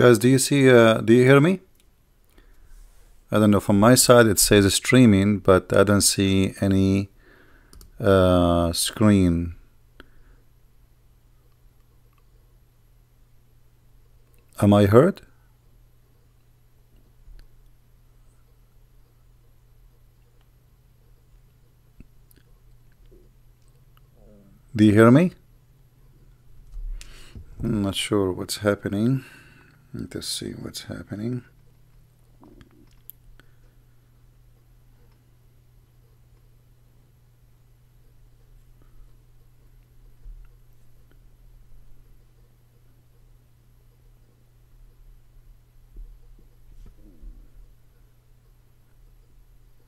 Guys, do you see, uh, do you hear me? I don't know, from my side it says streaming, but I don't see any uh, screen. Am I heard? Do you hear me? I'm not sure what's happening. Let's see what's happening.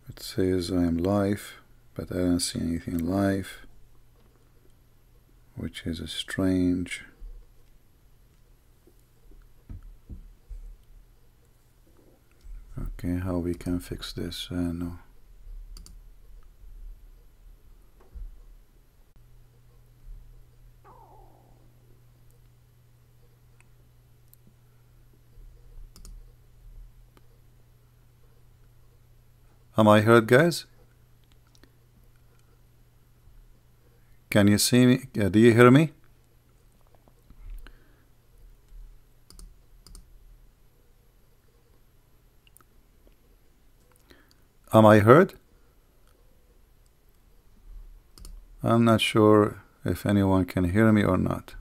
It says I am live, but I don't see anything live, which is a strange. Okay, how we can fix this? Uh, no. Am I heard, guys? Can you see me? Uh, do you hear me? Am I heard? I'm not sure if anyone can hear me or not.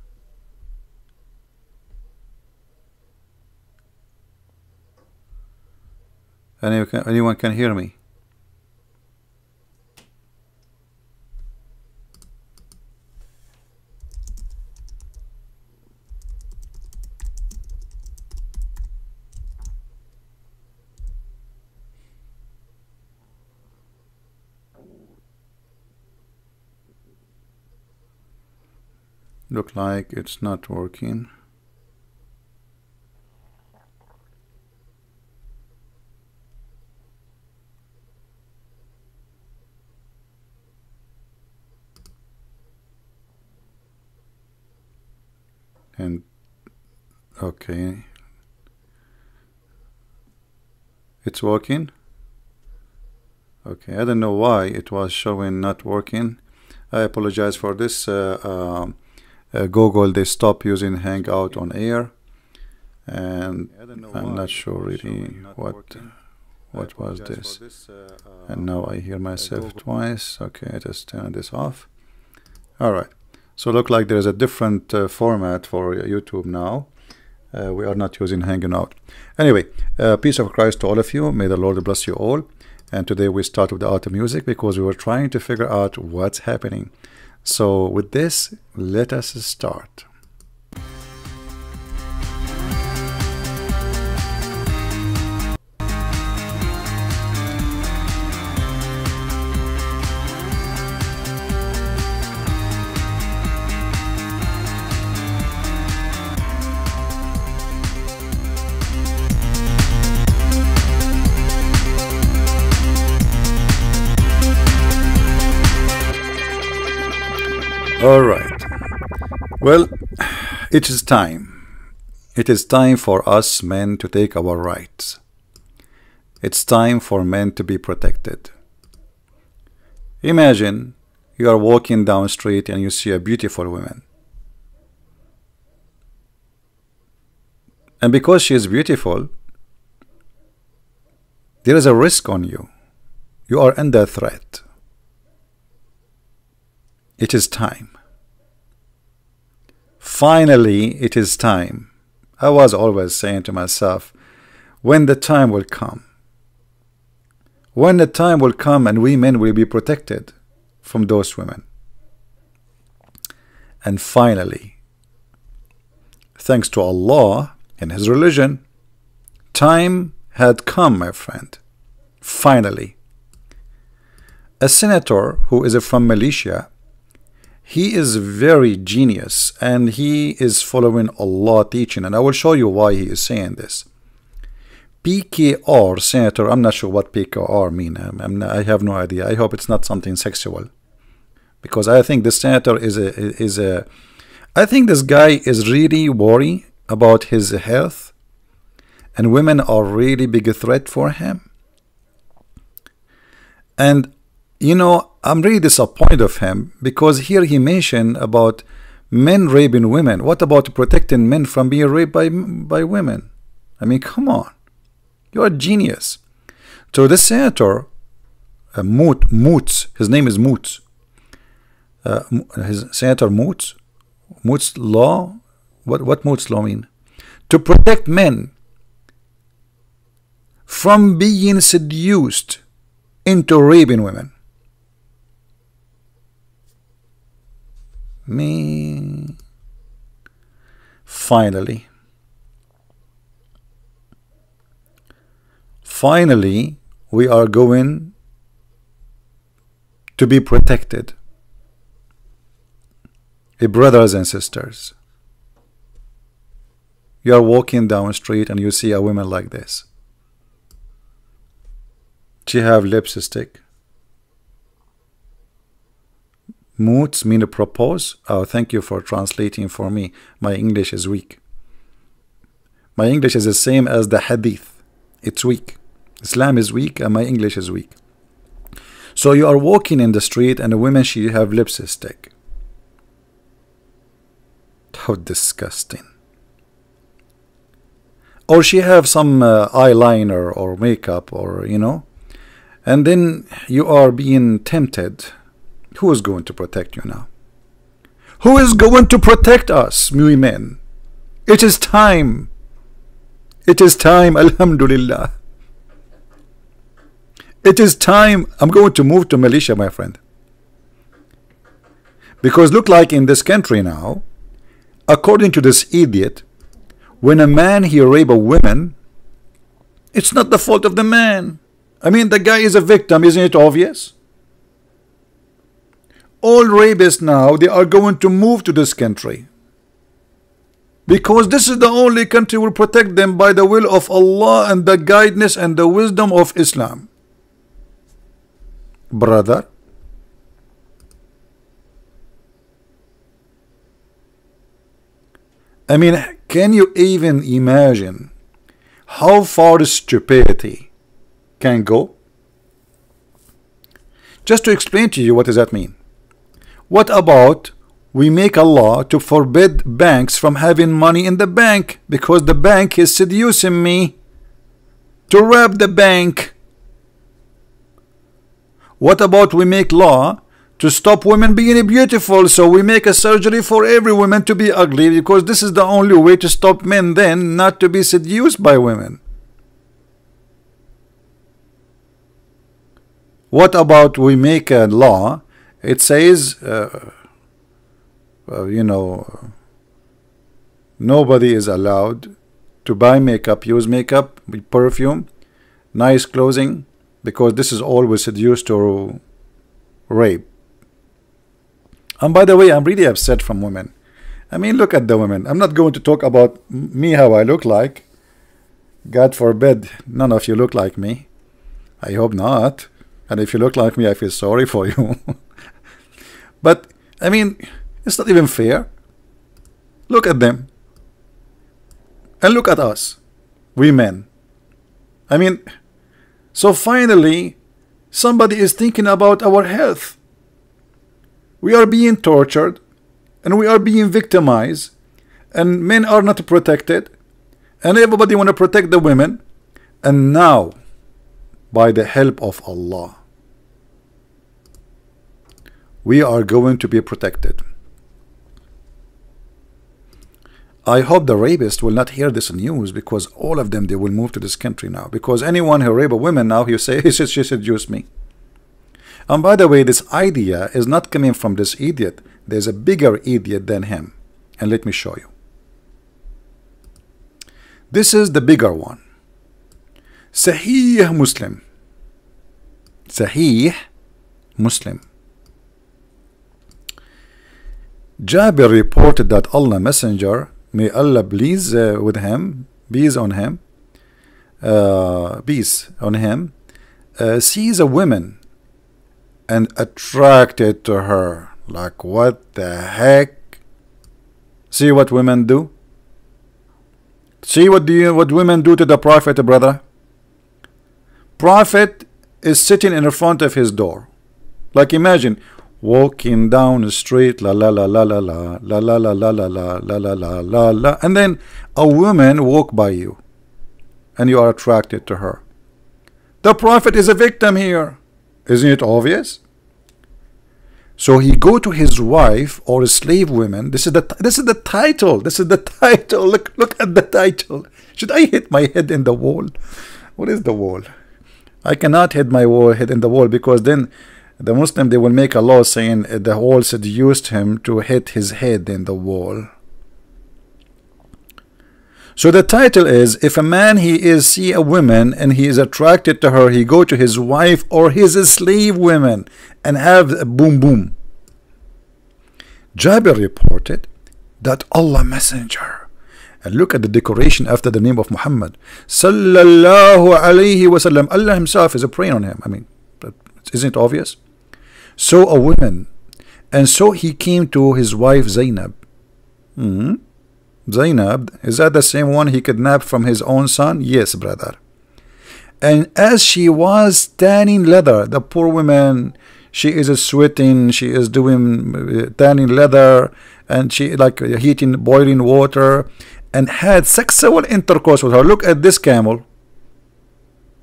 Anyone can, anyone can hear me? Look like it's not working. And okay. It's working? Okay I don't know why it was showing not working. I apologize for this uh, uh, uh, Google they stop using Hangout on air and I'm not sure really what what was this. And now I hear myself twice. Okay I just turn this off. All right. So look like there's a different uh, format for YouTube now. Uh, we are not using hanging out anyway uh, peace of Christ to all of you. May the Lord bless you all. And today we start with the art of music because we were trying to figure out what's happening so with this, let us start. Well, it is time. It is time for us men to take our rights. It's time for men to be protected. Imagine you are walking down the street and you see a beautiful woman. And because she is beautiful, there is a risk on you. You are under threat. It is time. Finally, it is time. I was always saying to myself, when the time will come, when the time will come and we men will be protected from those women. And finally, thanks to Allah and His religion, time had come, my friend. Finally. A senator who is from Malaysia he is very genius and he is following Allah teaching and I will show you why he is saying this. PKR senator I'm not sure what PKR mean. I'm not, I have no idea. I hope it's not something sexual. Because I think the senator is a is a I think this guy is really worried about his health and women are really big threat for him. And you know, I'm really disappointed of him because here he mentioned about men raping women. What about protecting men from being raped by by women? I mean, come on, you're a genius. So this senator, uh, Moot, Moots, his name is Moots. Uh, his Senator Moots, Moots law. What what Moots law mean? To protect men from being seduced into raping women. Me. Finally. Finally, we are going to be protected. Brothers and sisters, you are walking down the street and you see a woman like this. She have lipstick. Moots mean to propose. Oh, thank you for translating for me. My English is weak. My English is the same as the Hadith. It's weak. Islam is weak and my English is weak. So you are walking in the street and a woman she have lipstick. How disgusting. Or she have some uh, eyeliner or makeup or you know. And then you are being tempted. Who is going to protect you now? Who is going to protect us, men? It is time. It is time, Alhamdulillah. It is time. I'm going to move to Malaysia, my friend. Because look like in this country now, according to this idiot, when a man he rape a woman, it's not the fault of the man. I mean, the guy is a victim, isn't it obvious? All rapists now, they are going to move to this country. Because this is the only country will protect them by the will of Allah and the guidance and the wisdom of Islam. Brother I mean can you even imagine how far stupidity can go? Just to explain to you what does that mean what about we make a law to forbid banks from having money in the bank because the bank is seducing me to rob the bank what about we make law to stop women being beautiful so we make a surgery for every woman to be ugly because this is the only way to stop men then not to be seduced by women. What about we make a law it says uh, uh, you know nobody is allowed to buy makeup use makeup perfume nice clothing because this is always seduced to rape. And by the way, I'm really upset from women. I mean, look at the women. I'm not going to talk about me, how I look like. God forbid, none of you look like me. I hope not. And if you look like me, I feel sorry for you. but, I mean, it's not even fair. Look at them. And look at us. We men. I mean, so finally, somebody is thinking about our health. We are being tortured and we are being victimized and men are not protected and everybody want to protect the women and now by the help of Allah we are going to be protected. I hope the rapist will not hear this news because all of them they will move to this country now. Because anyone who rape a woman now he say he she seduced me. And by the way this idea is not coming from this idiot. There's a bigger idiot than him. And let me show you. This is the bigger one. Sahih Muslim. Sahih Muslim Jabir reported that Allah Messenger May Allah please uh, with him, peace on him, uh, on him, uh, sees a woman and attracted to her. Like what the heck? See what women do? See what do you what women do to the prophet, brother? Prophet is sitting in front of his door. Like imagine walking down the street, la la la la la la, la la la la la la, la la la la la, and then a woman walk by you, and you are attracted to her. The prophet is a victim here, isn't it obvious? So he go to his wife or a slave woman. This is the this is the title. This is the title. Look look at the title. Should I hit my head in the wall? What is the wall? I cannot hit my wall, head in the wall because then the Muslim they will make a law saying the wall seduced him to hit his head in the wall. So the title is if a man he is see a woman and he is attracted to her he go to his wife or his slave women and have a boom boom. Jabir reported that Allah messenger and look at the decoration after the name of Muhammad sallallahu alaihi wasallam Allah himself is a praying on him I mean isn't it obvious so a woman and so he came to his wife Zainab mm -hmm. Zainab, is that the same one he kidnapped from his own son? Yes, brother. And as she was tanning leather, the poor woman, she is sweating, she is doing uh, tanning leather, and she like heating boiling water, and had sexual intercourse with her. Look at this camel.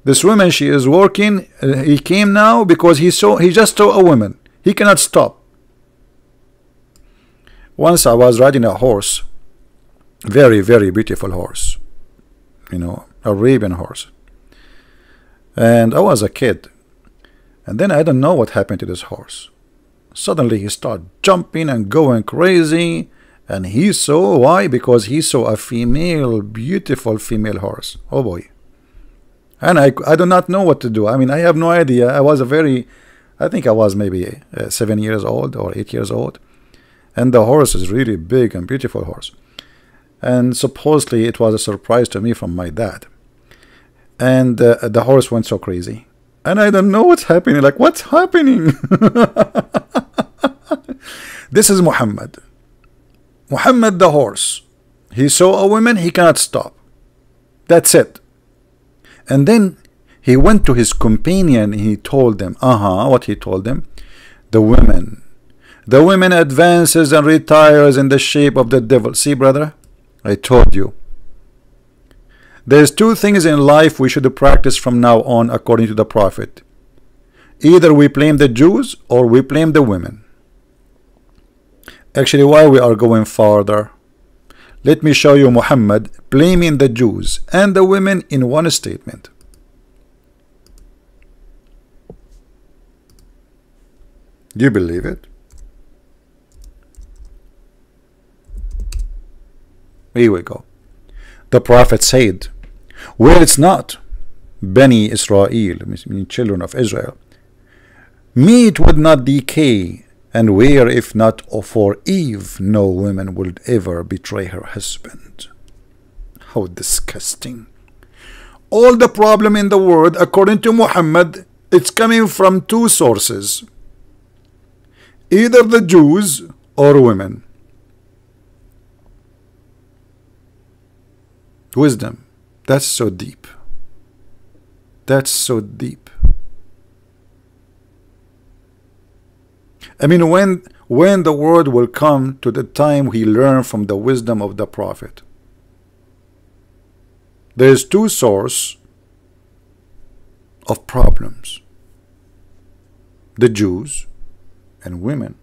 This woman, she is working. Uh, he came now because he saw he just saw a woman. He cannot stop. Once I was riding a horse very very beautiful horse you know Arabian horse and I was a kid and then I don't know what happened to this horse suddenly he started jumping and going crazy and he saw why because he saw a female beautiful female horse oh boy and I, I do not know what to do. I mean I have no idea. I was a very I think I was maybe uh, seven years old or eight years old. And the horse is really big and beautiful horse. And supposedly it was a surprise to me from my dad. And uh, the horse went so crazy. And I don't know what's happening. Like what's happening? This is Muhammad. Muhammad the horse. He saw a woman he cannot stop. That's it and then he went to his companion he told them uh-huh what he told them the women the women advances and retires in the shape of the devil see brother I told you. There's two things in life we should practice from now on according to the Prophet. Either we blame the Jews or we blame the women. Actually, why we are going farther, let me show you Muhammad blaming the Jews and the women in one statement. Do you believe it? Here we go. The Prophet said, Well, it's not, Bani Israel, children of Israel, meat would not decay, and where if not for Eve, no woman would ever betray her husband. How disgusting. All the problem in the world, according to Muhammad, it's coming from two sources. Either the Jews or women. wisdom that's so deep that's so deep I mean when when the world will come to the time we learn from the wisdom of the prophet there's two source of problems the Jews and women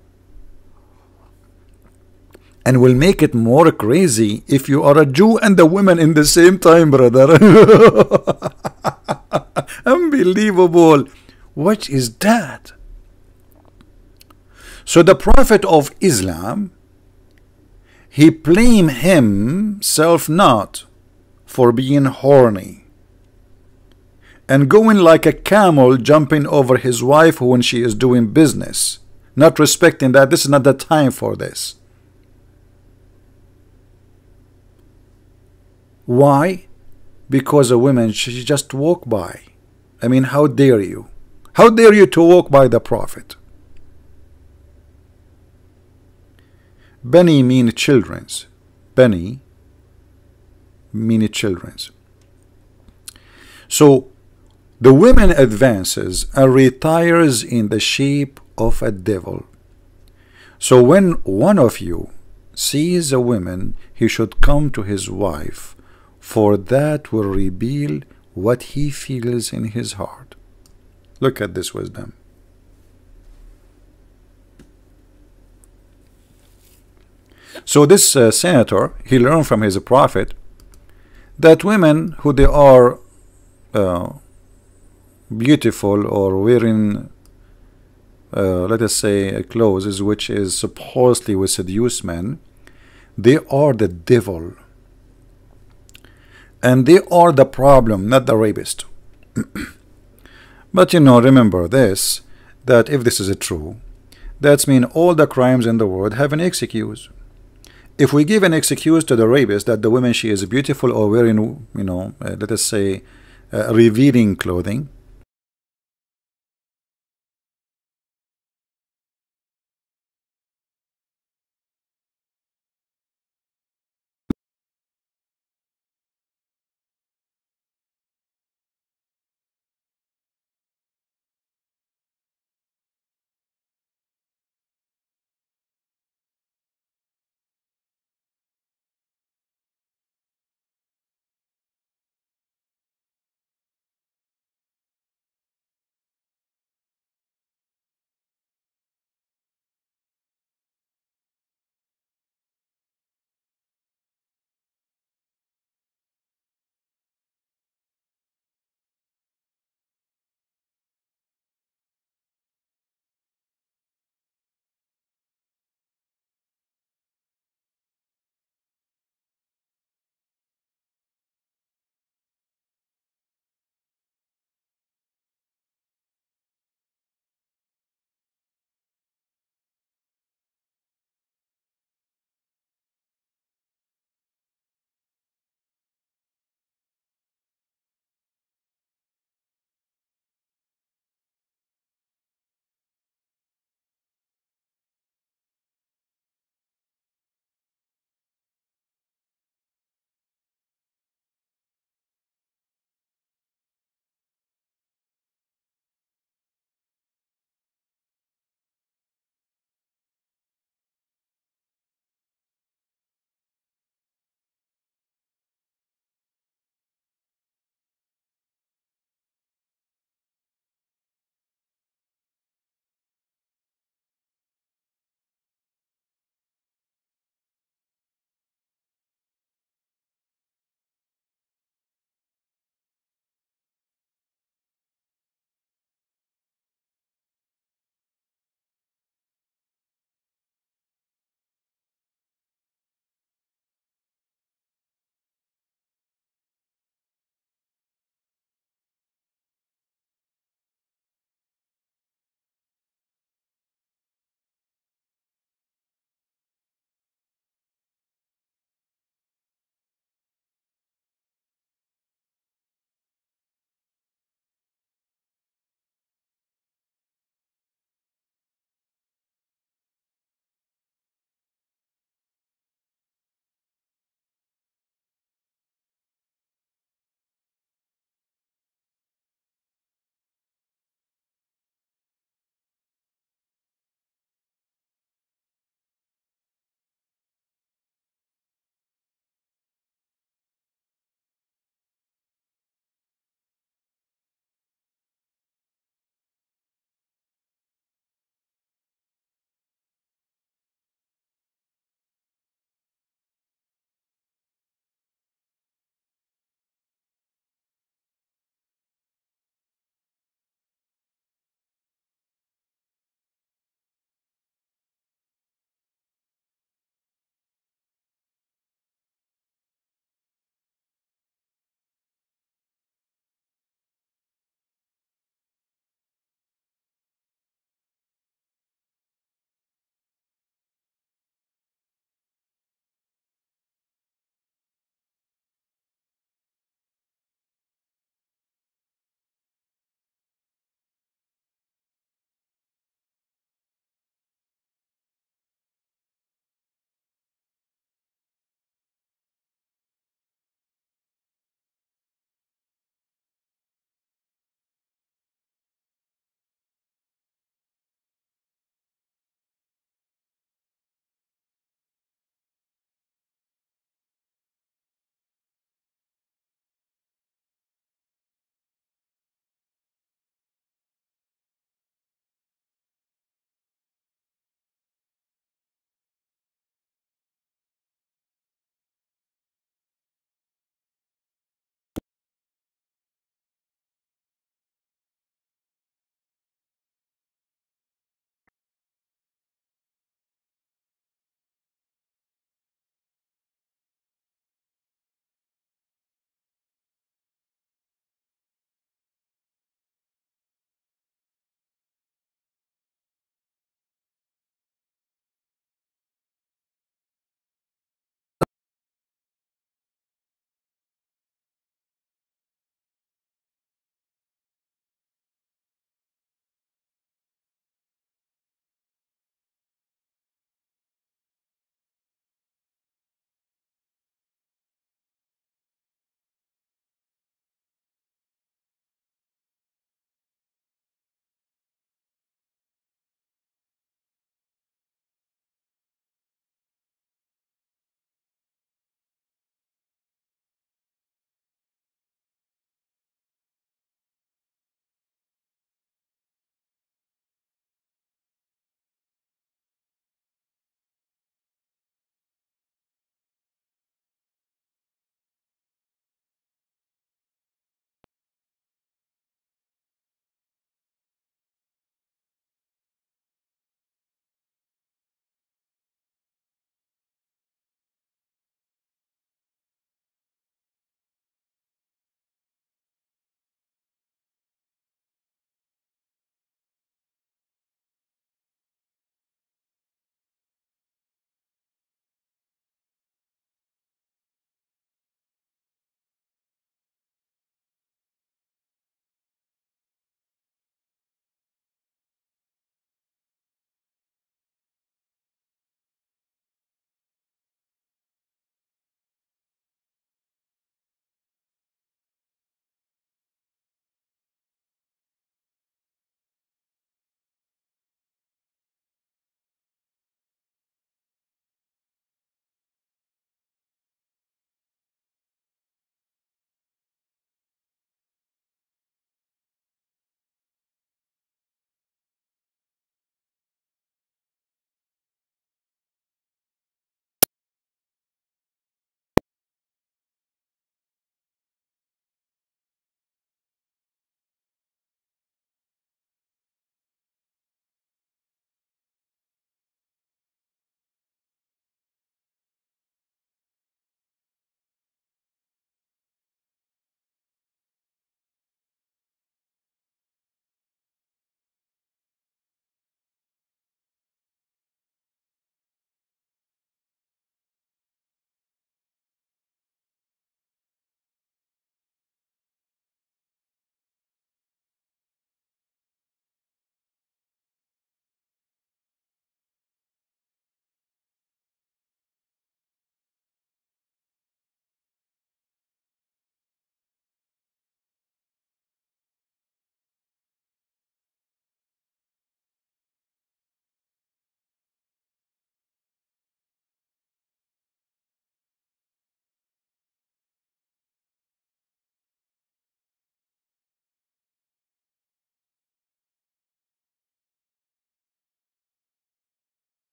and will make it more crazy if you are a Jew and a woman in the same time, brother. Unbelievable. What is that? So the Prophet of Islam, he blame himself not for being horny and going like a camel jumping over his wife when she is doing business, not respecting that this is not the time for this. Why? Because a woman, she just walk by. I mean, how dare you? How dare you to walk by the Prophet? Bani mean children's. Bani. mean children's. So the woman advances and retires in the shape of a devil. So when one of you sees a woman, he should come to his wife, for that will reveal what he feels in his heart. Look at this wisdom. So this uh, senator, he learned from his prophet that women who they are uh, beautiful or wearing uh, let us say clothes which is supposedly will seduce men they are the devil. And they are the problem not the rapist. But you know remember this that if this is true that means all the crimes in the world have an excuse if we give an excuse to the rapist that the woman she is beautiful or wearing you know uh, let us say uh, revealing clothing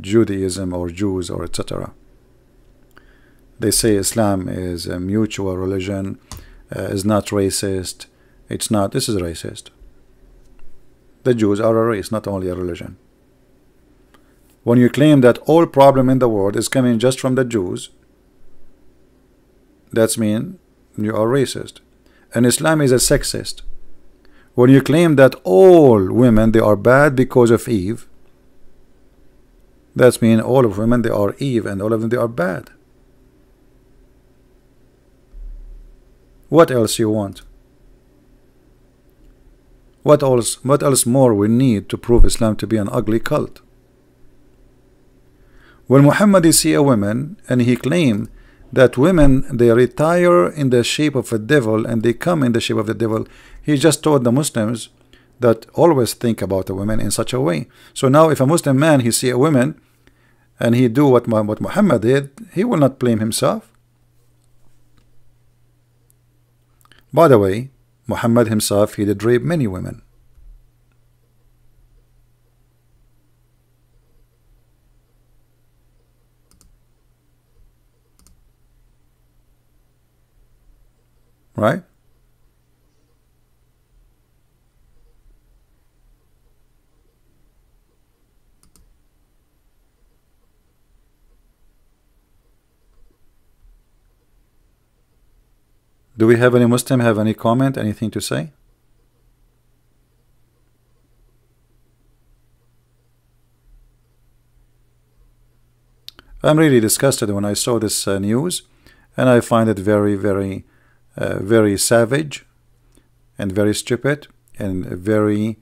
Judaism or Jews or etc. They say Islam is a mutual religion, uh, is not racist. It's not. This is racist. The Jews are a race, not only a religion. When you claim that all problem in the world is coming just from the Jews, that's mean you are racist. And Islam is a sexist. When you claim that all women they are bad because of Eve, that's mean all of women they are Eve and all of them they are bad. What else you want? What else what else more we need to prove Islam to be an ugly cult? When Muhammad see a woman and he claim that women they retire in the shape of a devil and they come in the shape of the devil, he just told the Muslims that always think about a woman in such a way. So now if a Muslim man he see a woman and he do what, what Muhammad did, he will not blame himself. By the way, Muhammad himself, he did rape many women. Right? Do we have any Muslim have any comment, anything to say? I'm really disgusted when I saw this uh, news and I find it very, very, uh, very savage and very stupid and very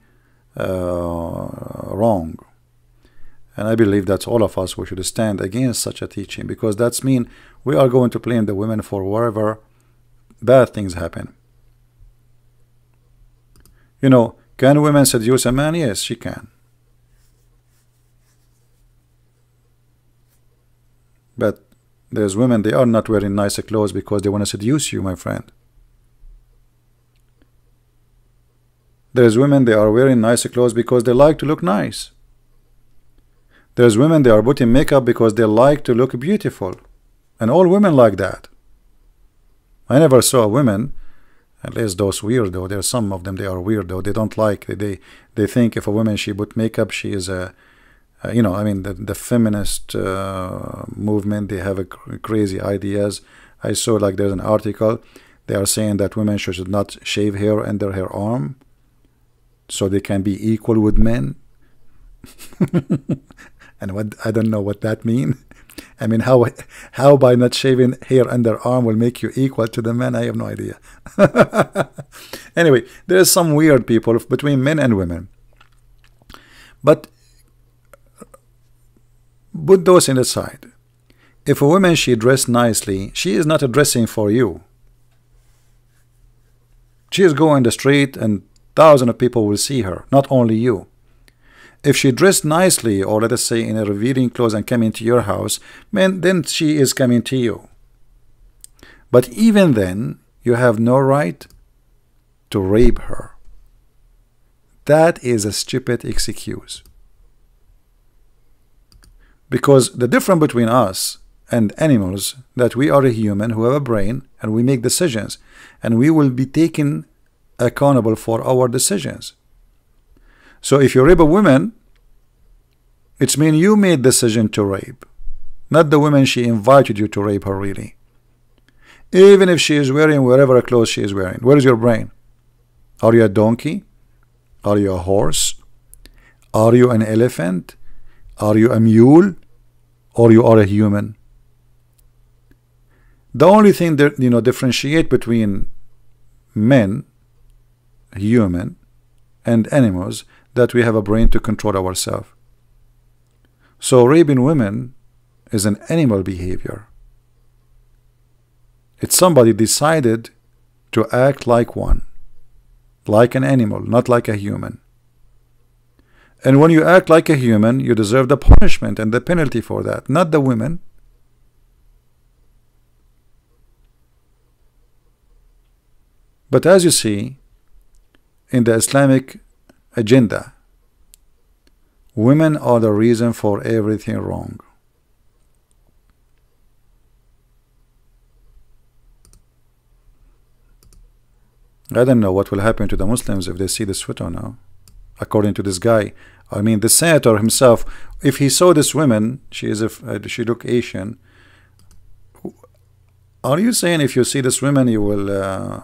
uh, wrong. And I believe that all of us we should stand against such a teaching because that's mean we are going to blame the women for whatever bad things happen. You know, can women seduce a man? Yes, she can. But there's women, they are not wearing nicer clothes because they want to seduce you, my friend. There's women, they are wearing nicer clothes because they like to look nice. There's women, they are putting makeup because they like to look beautiful. And all women like that. I never saw a woman, at least those weirdo. There are some of them they are weirdo. They don't like they they think if a woman she put makeup she is a, you know I mean the the feminist uh, movement they have a crazy ideas. I saw like there's an article they are saying that women should not shave hair under her arm so they can be equal with men. and what I don't know what that means. I mean, how how by not shaving hair under arm will make you equal to the men? I have no idea. anyway, there is some weird people between men and women. But put those in the side. If a woman she dressed nicely, she is not dressing for you. She is going the street and thousands of people will see her, not only you. If she dressed nicely, or let us say in a revealing clothes and came into your house, man, then she is coming to you. But even then, you have no right to rape her. That is a stupid excuse. Because the difference between us and animals that we are a human who have a brain and we make decisions and we will be taken accountable for our decisions. So if you rape a woman, it's mean you made decision to rape, not the woman she invited you to rape her really. Even if she is wearing whatever clothes she is wearing. Where is your brain? Are you a donkey? Are you a horse? Are you an elephant? Are you a mule? Or you are a human? The only thing that you know differentiate between men, human, and animals that we have a brain to control ourselves. So raping women is an animal behavior. It's somebody decided to act like one, like an animal, not like a human. And when you act like a human, you deserve the punishment and the penalty for that, not the women. But as you see, in the Islamic agenda. women are the reason for everything wrong. I don't know what will happen to the Muslims if they see this photo now. According to this guy I mean the senator himself if he saw this woman she is if uh, she look Asian. Are you saying if you see this woman you will uh,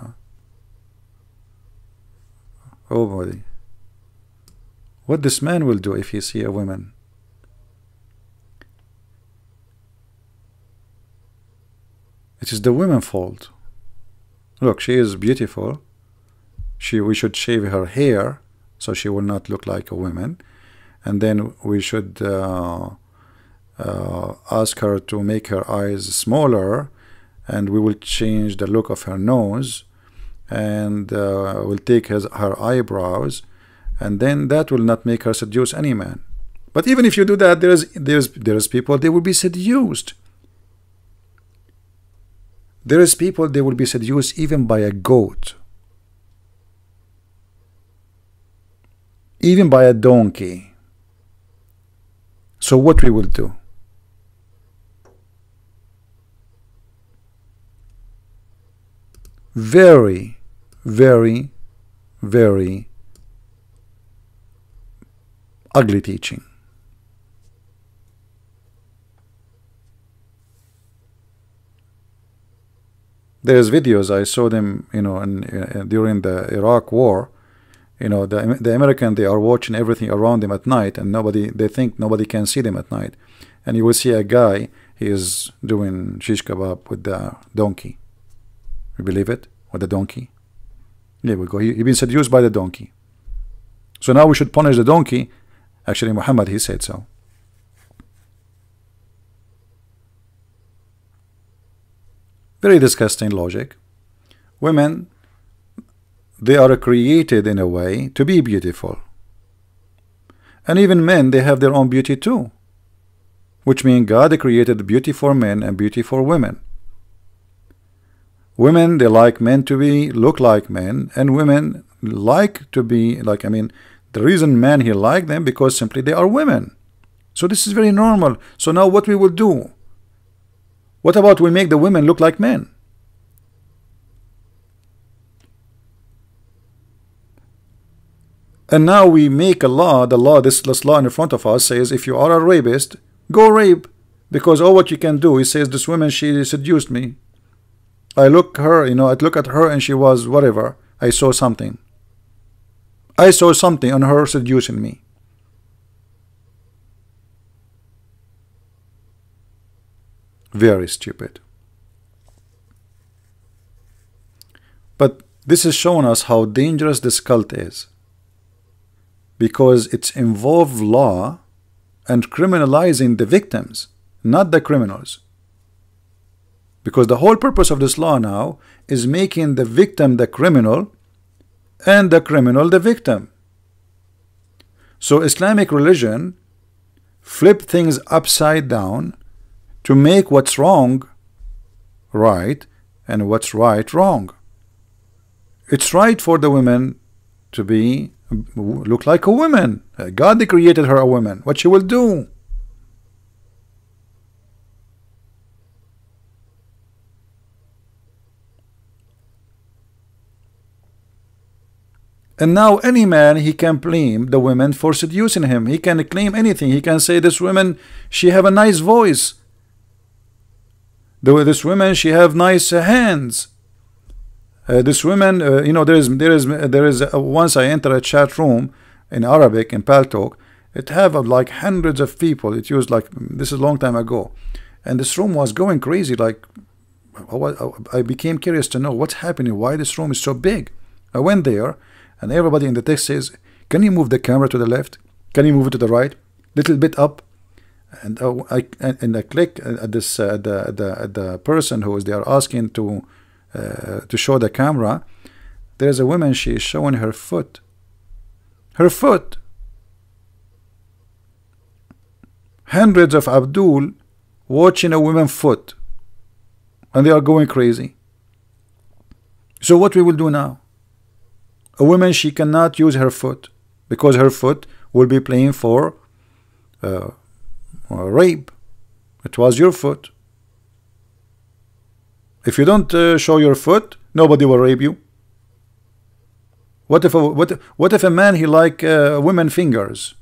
oh boy what this man will do if he see a woman. It is the women fault. Look she is beautiful. She we should shave her hair so she will not look like a woman. And then we should uh, uh, ask her to make her eyes smaller and we will change the look of her nose and uh, we'll take his, her eyebrows and then that will not make her seduce any man. But even if you do that there's there's there's people they will be seduced. There is people they will be seduced even by a goat. Even by a donkey. So what we will do? Very very very ugly teaching. There's videos I saw them you know in, uh, during the Iraq war. You know the, the American they are watching everything around them at night and nobody they think nobody can see them at night. And you will see a guy he is doing shish kebab with the donkey. You believe it? With the donkey? There we go. He, he been seduced by the donkey. So now we should punish the donkey actually Muhammad he said so. Very disgusting logic. Women they are created in a way to be beautiful. And even men they have their own beauty too which means God created beauty for men and beauty for women. Women they like men to be look like men and women like to be like I mean the reason men he like them because simply they are women so this is very normal so now what we will do what about we make the women look like men And now we make a law, the law, this, this law in front of us says if you are a rapist, go rape. Because all what you can do, he says this woman, she seduced me. I look her, you know, I look at her and she was whatever. I saw something. I saw something on her seducing me. Very stupid. But this is showing us how dangerous this cult is because it's involved law and criminalizing the victims, not the criminals. Because the whole purpose of this law now is making the victim the criminal and the criminal the victim. So Islamic religion flip things upside down to make what's wrong right and what's right wrong. It's right for the women to be look like a woman. God created her a woman. What she will do? And now any man he can blame the women for seducing him. He can claim anything. He can say this woman she have a nice voice. This woman she have nice hands. Uh, this woman, uh, you know, there is there is there is uh, once I enter a chat room in Arabic in Paltalk, it have uh, like hundreds of people. It used like this is a long time ago, and this room was going crazy. Like I became curious to know what's happening. Why this room is so big? I went there, and everybody in the text says, "Can you move the camera to the left? Can you move it to the right? Little bit up." And uh, I and I click at this uh, the, the the person who is there asking to uh, to show the camera there's a woman she is showing her foot her foot hundreds of Abdul watching a woman foot and they are going crazy so what we will do now a woman she cannot use her foot because her foot will be playing for uh, rape. It was your foot. If you don't uh, show your foot, nobody will rape you. What if a, what what if a man he like uh, women fingers?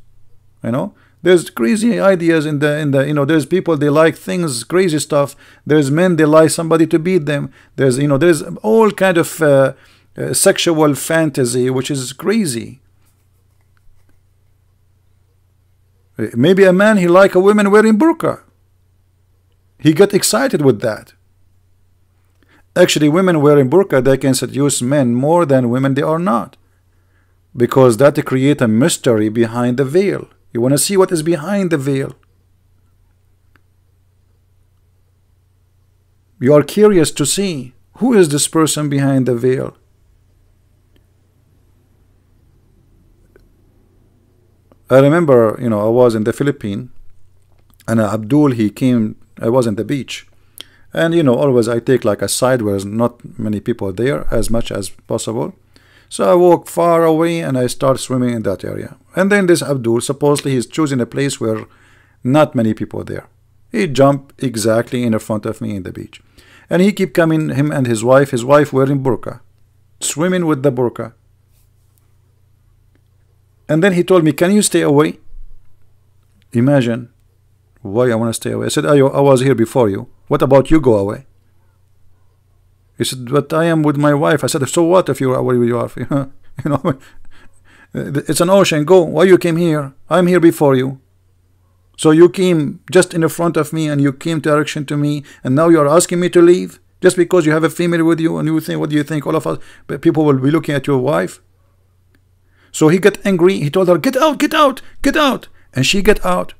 You know, there's crazy ideas in the in the you know there's people they like things crazy stuff. There's men they like somebody to beat them. There's you know there's all kind of uh, uh, sexual fantasy which is crazy. Maybe a man he like a woman wearing burqa. He get excited with that. Actually, women wearing burqa, they can seduce men more than women they are not. Because that create a mystery behind the veil. You want to see what is behind the veil. You are curious to see who is this person behind the veil. I remember, you know, I was in the Philippines and uh, Abdul, he came, I was in the beach. And you know always I take like a side where there's not many people there as much as possible. So I walk far away and I start swimming in that area. And then this Abdul supposedly he's choosing a place where not many people there. He jumped exactly in front of me in the beach. And he keep coming him and his wife his wife wearing burqa swimming with the burqa and then he told me can you stay away imagine why I want to stay away I said I, I was here before you what about you go away? He said, but I am with my wife. I said, so what if you're away your wife? you know, it's an ocean. Go. Why you came here? I'm here before you. So you came just in the front of me and you came direction to me and now you're asking me to leave just because you have a female with you and you think, what do you think? All of us, people will be looking at your wife. So he got angry. He told her, get out, get out, get out. And she get out.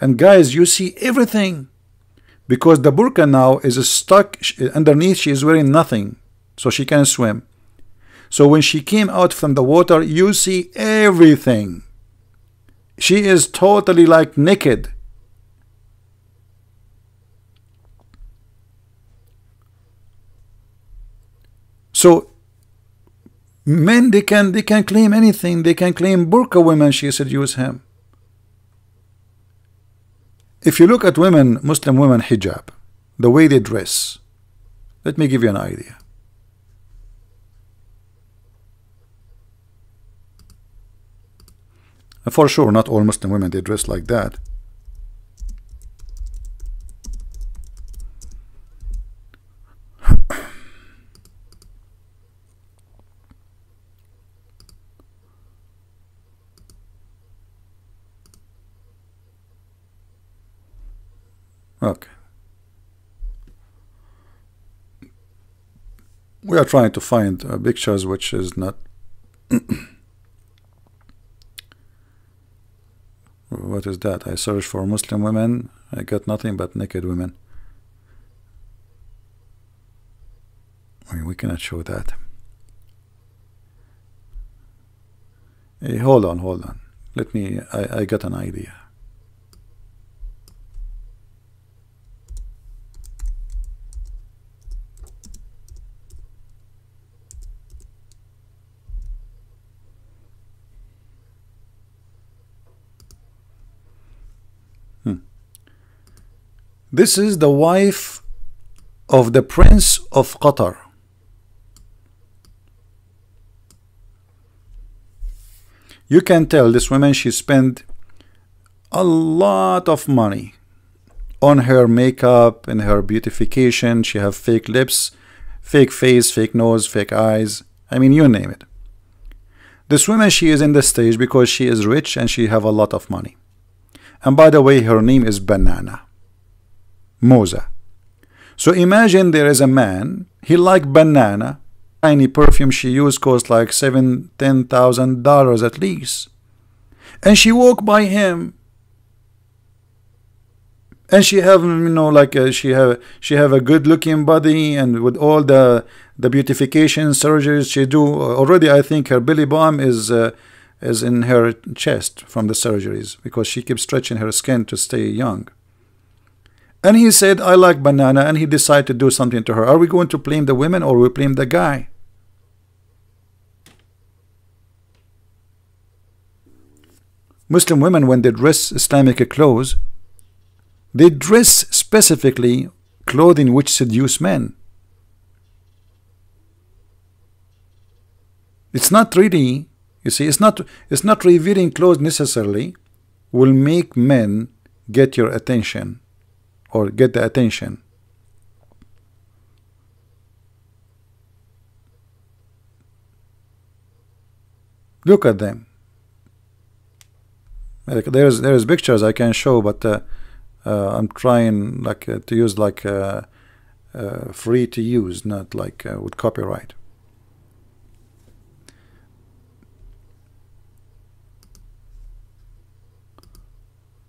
And guys, you see everything because the burqa now is stuck underneath she is wearing nothing so she can swim so when she came out from the water you see everything she is totally like naked so men they can they can claim anything they can claim burqa women she seduce him if you look at women, Muslim women hijab, the way they dress, let me give you an idea. For sure, not all Muslim women they dress like that. Okay. We are trying to find uh, pictures which is not what is that? I search for Muslim women. I got nothing but naked women. I mean we cannot show that. Hey, hold on hold on. Let me I, I got an idea This is the wife of the Prince of Qatar. You can tell this woman she spent a lot of money on her makeup and her beautification. She have fake lips, fake face, fake nose, fake eyes. I mean, you name it. This woman, she is in the stage because she is rich and she have a lot of money. And by the way, her name is Banana. Moza. So imagine there is a man, he like banana, tiny perfume she used cost like seven, ten thousand dollars at least. And she walk by him and she have you know like a, uh, she have she have a good looking body and with all the the beautification surgeries she do already I think her belly bump is uh, is in her chest from the surgeries because she keeps stretching her skin to stay young and he said, I like banana, and he decided to do something to her. Are we going to blame the women or we blame the guy? Muslim women when they dress Islamic clothes they dress specifically clothing which seduce men it's not really you see it's not it's not revealing clothes necessarily will make men get your attention or get the attention? Look at them. Like there's there's pictures I can show but uh, uh, I'm trying like uh, to use like uh, uh, free to use not like uh, with copyright.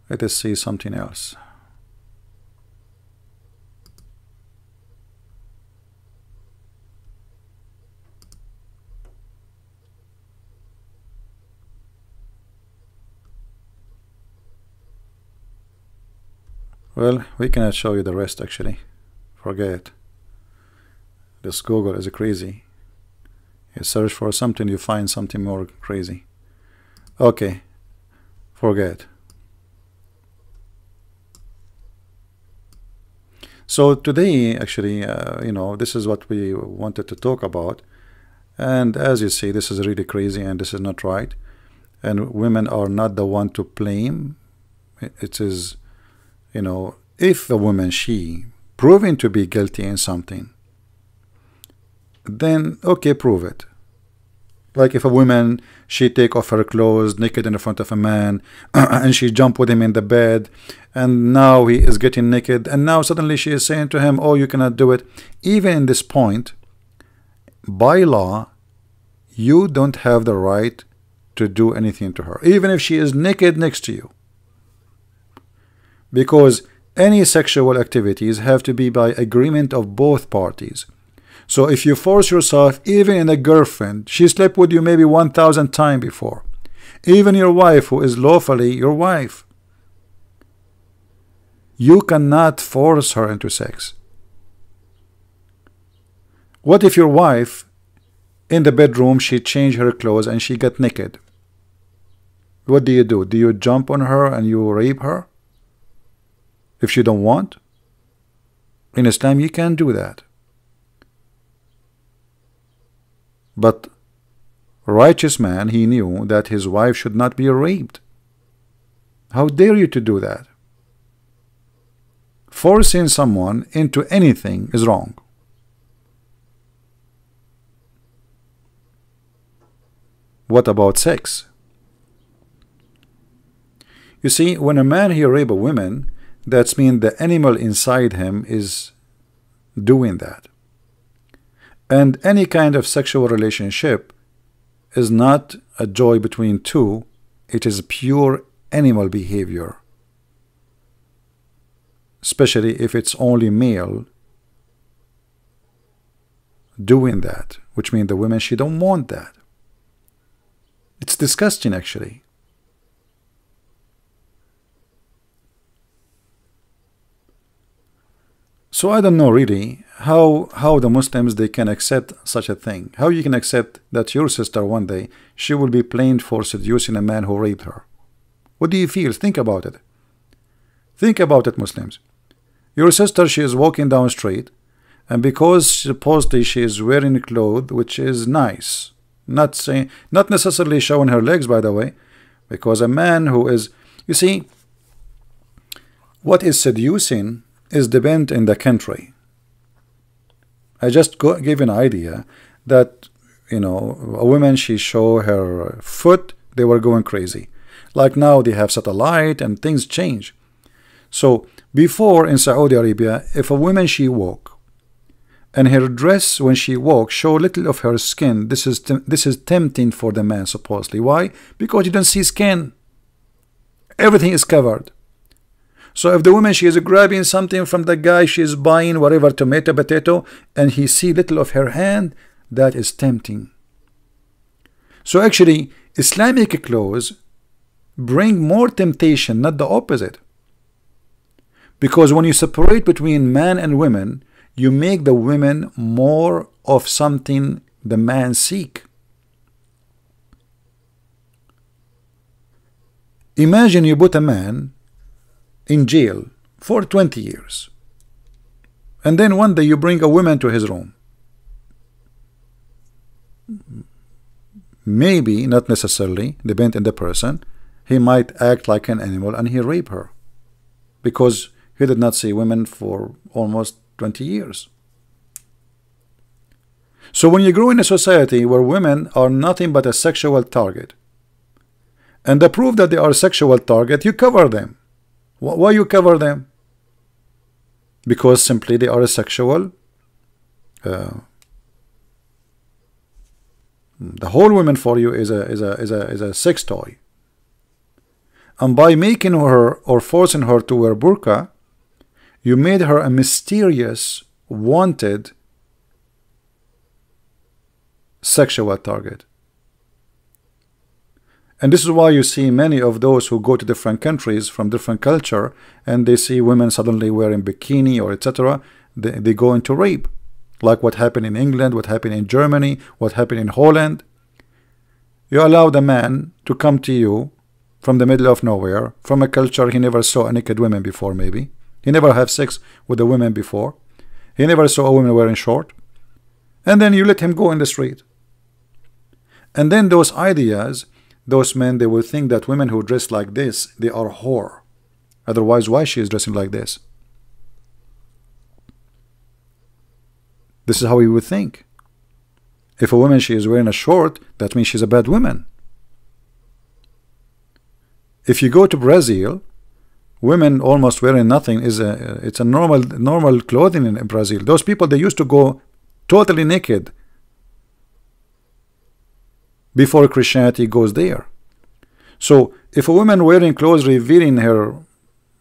Let us see something else Well, we cannot show you the rest actually. Forget. it. This Google is crazy. You search for something, you find something more crazy. Okay. Forget. So today, actually, uh, you know, this is what we wanted to talk about. And as you see, this is really crazy and this is not right. And women are not the one to blame. It is you know, if a woman, she, proven to be guilty in something, then okay, prove it. Like if a woman, she take off her clothes naked in front of a man and she jump with him in the bed and now he is getting naked and now suddenly she is saying to him, oh, you cannot do it. Even in this point, by law, you don't have the right to do anything to her, even if she is naked next to you because any sexual activities have to be by agreement of both parties. So if you force yourself, even in a girlfriend, she slept with you maybe 1,000 times before. Even your wife, who is lawfully your wife. You cannot force her into sex. What if your wife, in the bedroom, she changed her clothes and she got naked? What do you do? Do you jump on her and you rape her? If she don't want. In Islam, you can't do that. But righteous man, he knew that his wife should not be raped. How dare you to do that? Forcing someone into anything is wrong. What about sex? You see, when a man he rape a woman, that's mean the animal inside him is doing that. And any kind of sexual relationship is not a joy between two, it is pure animal behavior. Especially if it's only male doing that, which means the women, she don't want that. It's disgusting actually. So I don't know really how how the Muslims they can accept such a thing. How you can accept that your sister one day she will be blamed for seducing a man who raped her. What do you feel? Think about it. Think about it, Muslims. Your sister she is walking down street, and because supposedly she is wearing clothes which is nice, not saying not necessarily showing her legs by the way, because a man who is you see what is seducing is depend in the country. I just go, give an idea that you know a woman she show her foot they were going crazy. Like now they have satellite and things change. So before in Saudi Arabia if a woman she walk and her dress when she walk show little of her skin this is this is tempting for the man supposedly. Why? Because you don't see skin. Everything is covered so if the woman she is grabbing something from the guy she is buying whatever tomato potato and he see little of her hand that is tempting. So actually Islamic clothes bring more temptation not the opposite. Because when you separate between man and women you make the women more of something the man seek. imagine you put a man in jail for 20 years. And then one day you bring a woman to his room. Maybe not necessarily depend on the person he might act like an animal and he rape her because he did not see women for almost 20 years. So when you grow in a society where women are nothing but a sexual target and the proof that they are a sexual target you cover them why you cover them? Because simply they are a sexual uh, the whole woman for you is a is a is a is a sex toy. And by making her or forcing her to wear burqa you made her a mysterious wanted sexual target and this is why you see many of those who go to different countries from different culture and they see women suddenly wearing bikini or etc. They, they go into rape. Like what happened in England, what happened in Germany, what happened in Holland. You allow the man to come to you from the middle of nowhere, from a culture he never saw naked women before maybe. He never have sex with a woman before. He never saw a woman wearing short. And then you let him go in the street. And then those ideas those men they will think that women who dress like this they are whore. Otherwise why she is dressing like this? This is how he would think. If a woman she is wearing a short that means she's a bad woman. If you go to Brazil women almost wearing nothing is a it's a normal normal clothing in Brazil. Those people they used to go totally naked before Christianity goes there. So if a woman wearing clothes revealing her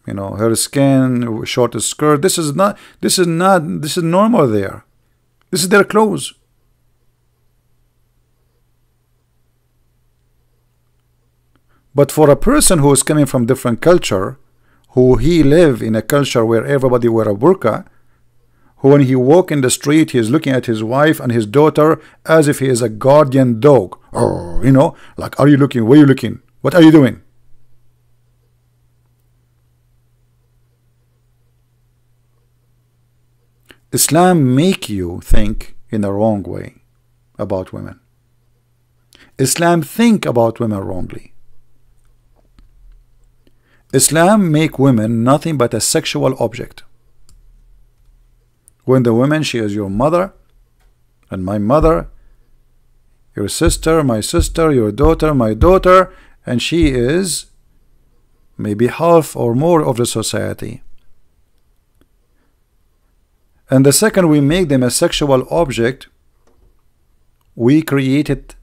you know her skin short skirt this is not this is not this is normal there this is their clothes but for a person who is coming from different culture who he live in a culture where everybody wear a burqa who when he walk in the street he is looking at his wife and his daughter as if he is a guardian dog. Or you know like are you looking where are you looking? What are you doing? Islam make you think in the wrong way about women. Islam think about women wrongly. Islam make women nothing but a sexual object when the woman she is your mother and my mother your sister my sister your daughter my daughter and she is maybe half or more of the society. And the second we make them a sexual object we created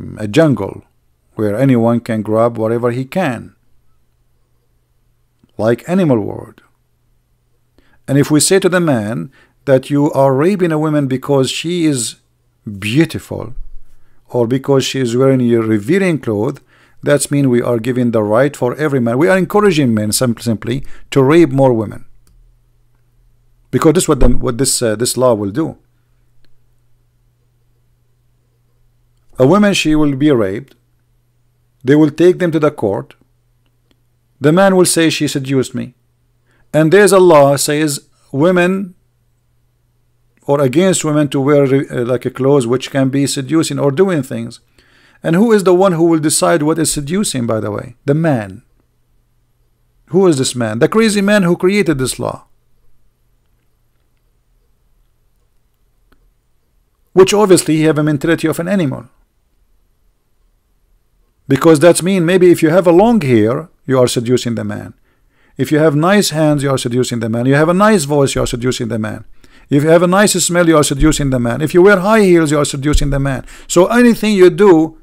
mm, a jungle where anyone can grab whatever he can. Like animal world and if we say to the man that you are raping a woman because she is beautiful or because she is wearing your revealing clothes, that's mean we are giving the right for every man. We are encouraging men simply to rape more women. Because this is what, the, what this, uh, this law will do. A woman, she will be raped. They will take them to the court. The man will say she seduced me and there's a law says women or against women to wear uh, like a clothes which can be seducing or doing things. And who is the one who will decide what is seducing by the way? The man. Who is this man? The crazy man who created this law. Which obviously he have a mentality of an animal. Because that's mean maybe if you have a long hair you are seducing the man if you have nice hands, you are seducing the man. You have a nice voice, you are seducing the man. If you have a nice smell, you are seducing the man. If you wear high heels, you are seducing the man. So anything you do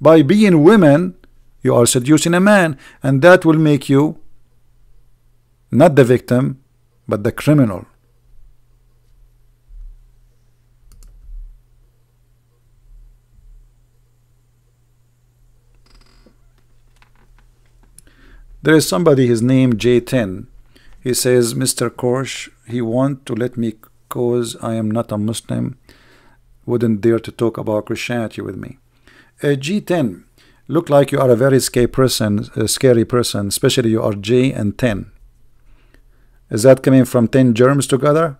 by being women, you are seducing a man. And that will make you not the victim, but the criminal. There is somebody, his name J10. He says, Mr. Korsh, he want to let me cause I am not a Muslim, wouldn't dare to talk about Christianity with me. Uh, G10, look like you are a very scary person, a scary person, especially you are J and 10. Is that coming from 10 germs together?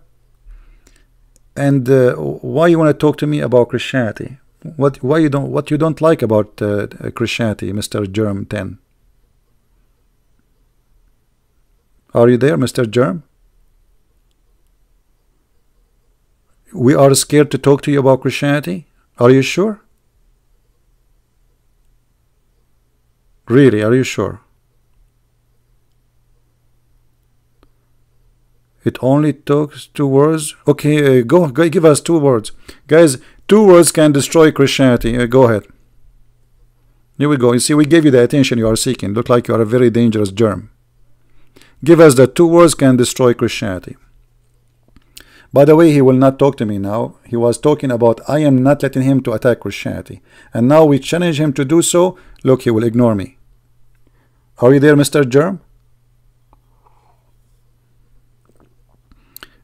And uh, why you want to talk to me about Christianity? What why you don't what you don't like about uh, Christianity, Mr. Germ 10? Are you there, Mr. Germ? We are scared to talk to you about Christianity? Are you sure? Really, are you sure? It only talks two words. Okay, uh, go, go, give us two words, guys. Two words can destroy Christianity. Uh, go ahead. Here we go. You see, we gave you the attention you are seeking. Look like you are a very dangerous germ. Give us the two words can destroy Christianity. By the way, he will not talk to me now. He was talking about I am not letting him to attack Christianity. And now we challenge him to do so. Look, he will ignore me. Are you there, Mr. Germ?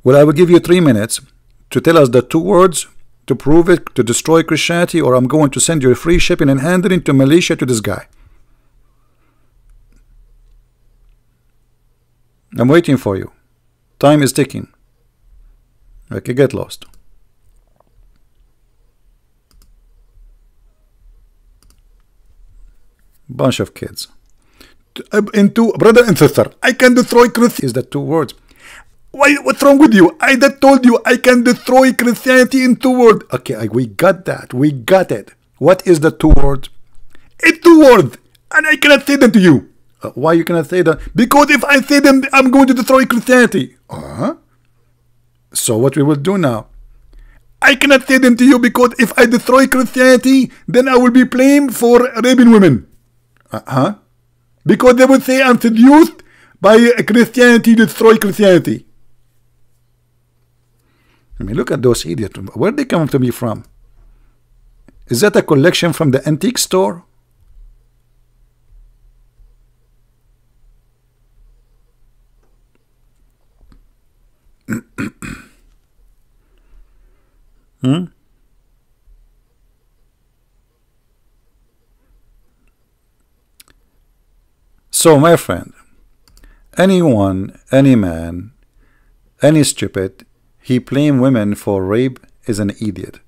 Well, I will give you three minutes to tell us the two words to prove it, to destroy Christianity, or I'm going to send you a free shipping and handling to Malaysia to this guy. I'm waiting for you. Time is ticking. Okay, get lost. Bunch of kids. Uh, Into brother and sister, I can destroy Christianity. Is that two words? Why, what's wrong with you? I that told you I can destroy Christianity in two words. Okay, we got that. We got it. What is the two words? It's two words, and I cannot say them to you. Uh, why you cannot say that? Because if I say them, I'm going to destroy Christianity. Uh -huh. So what we will do now? I cannot say them to you because if I destroy Christianity, then I will be blamed for raping women. Uh-huh. Because they will say I'm seduced by Christianity destroy Christianity. I mean, look at those idiots. Where they come to me from? Is that a collection from the antique store? Hmm? So, my friend, anyone, any man, any stupid, he blame women for rape is an idiot.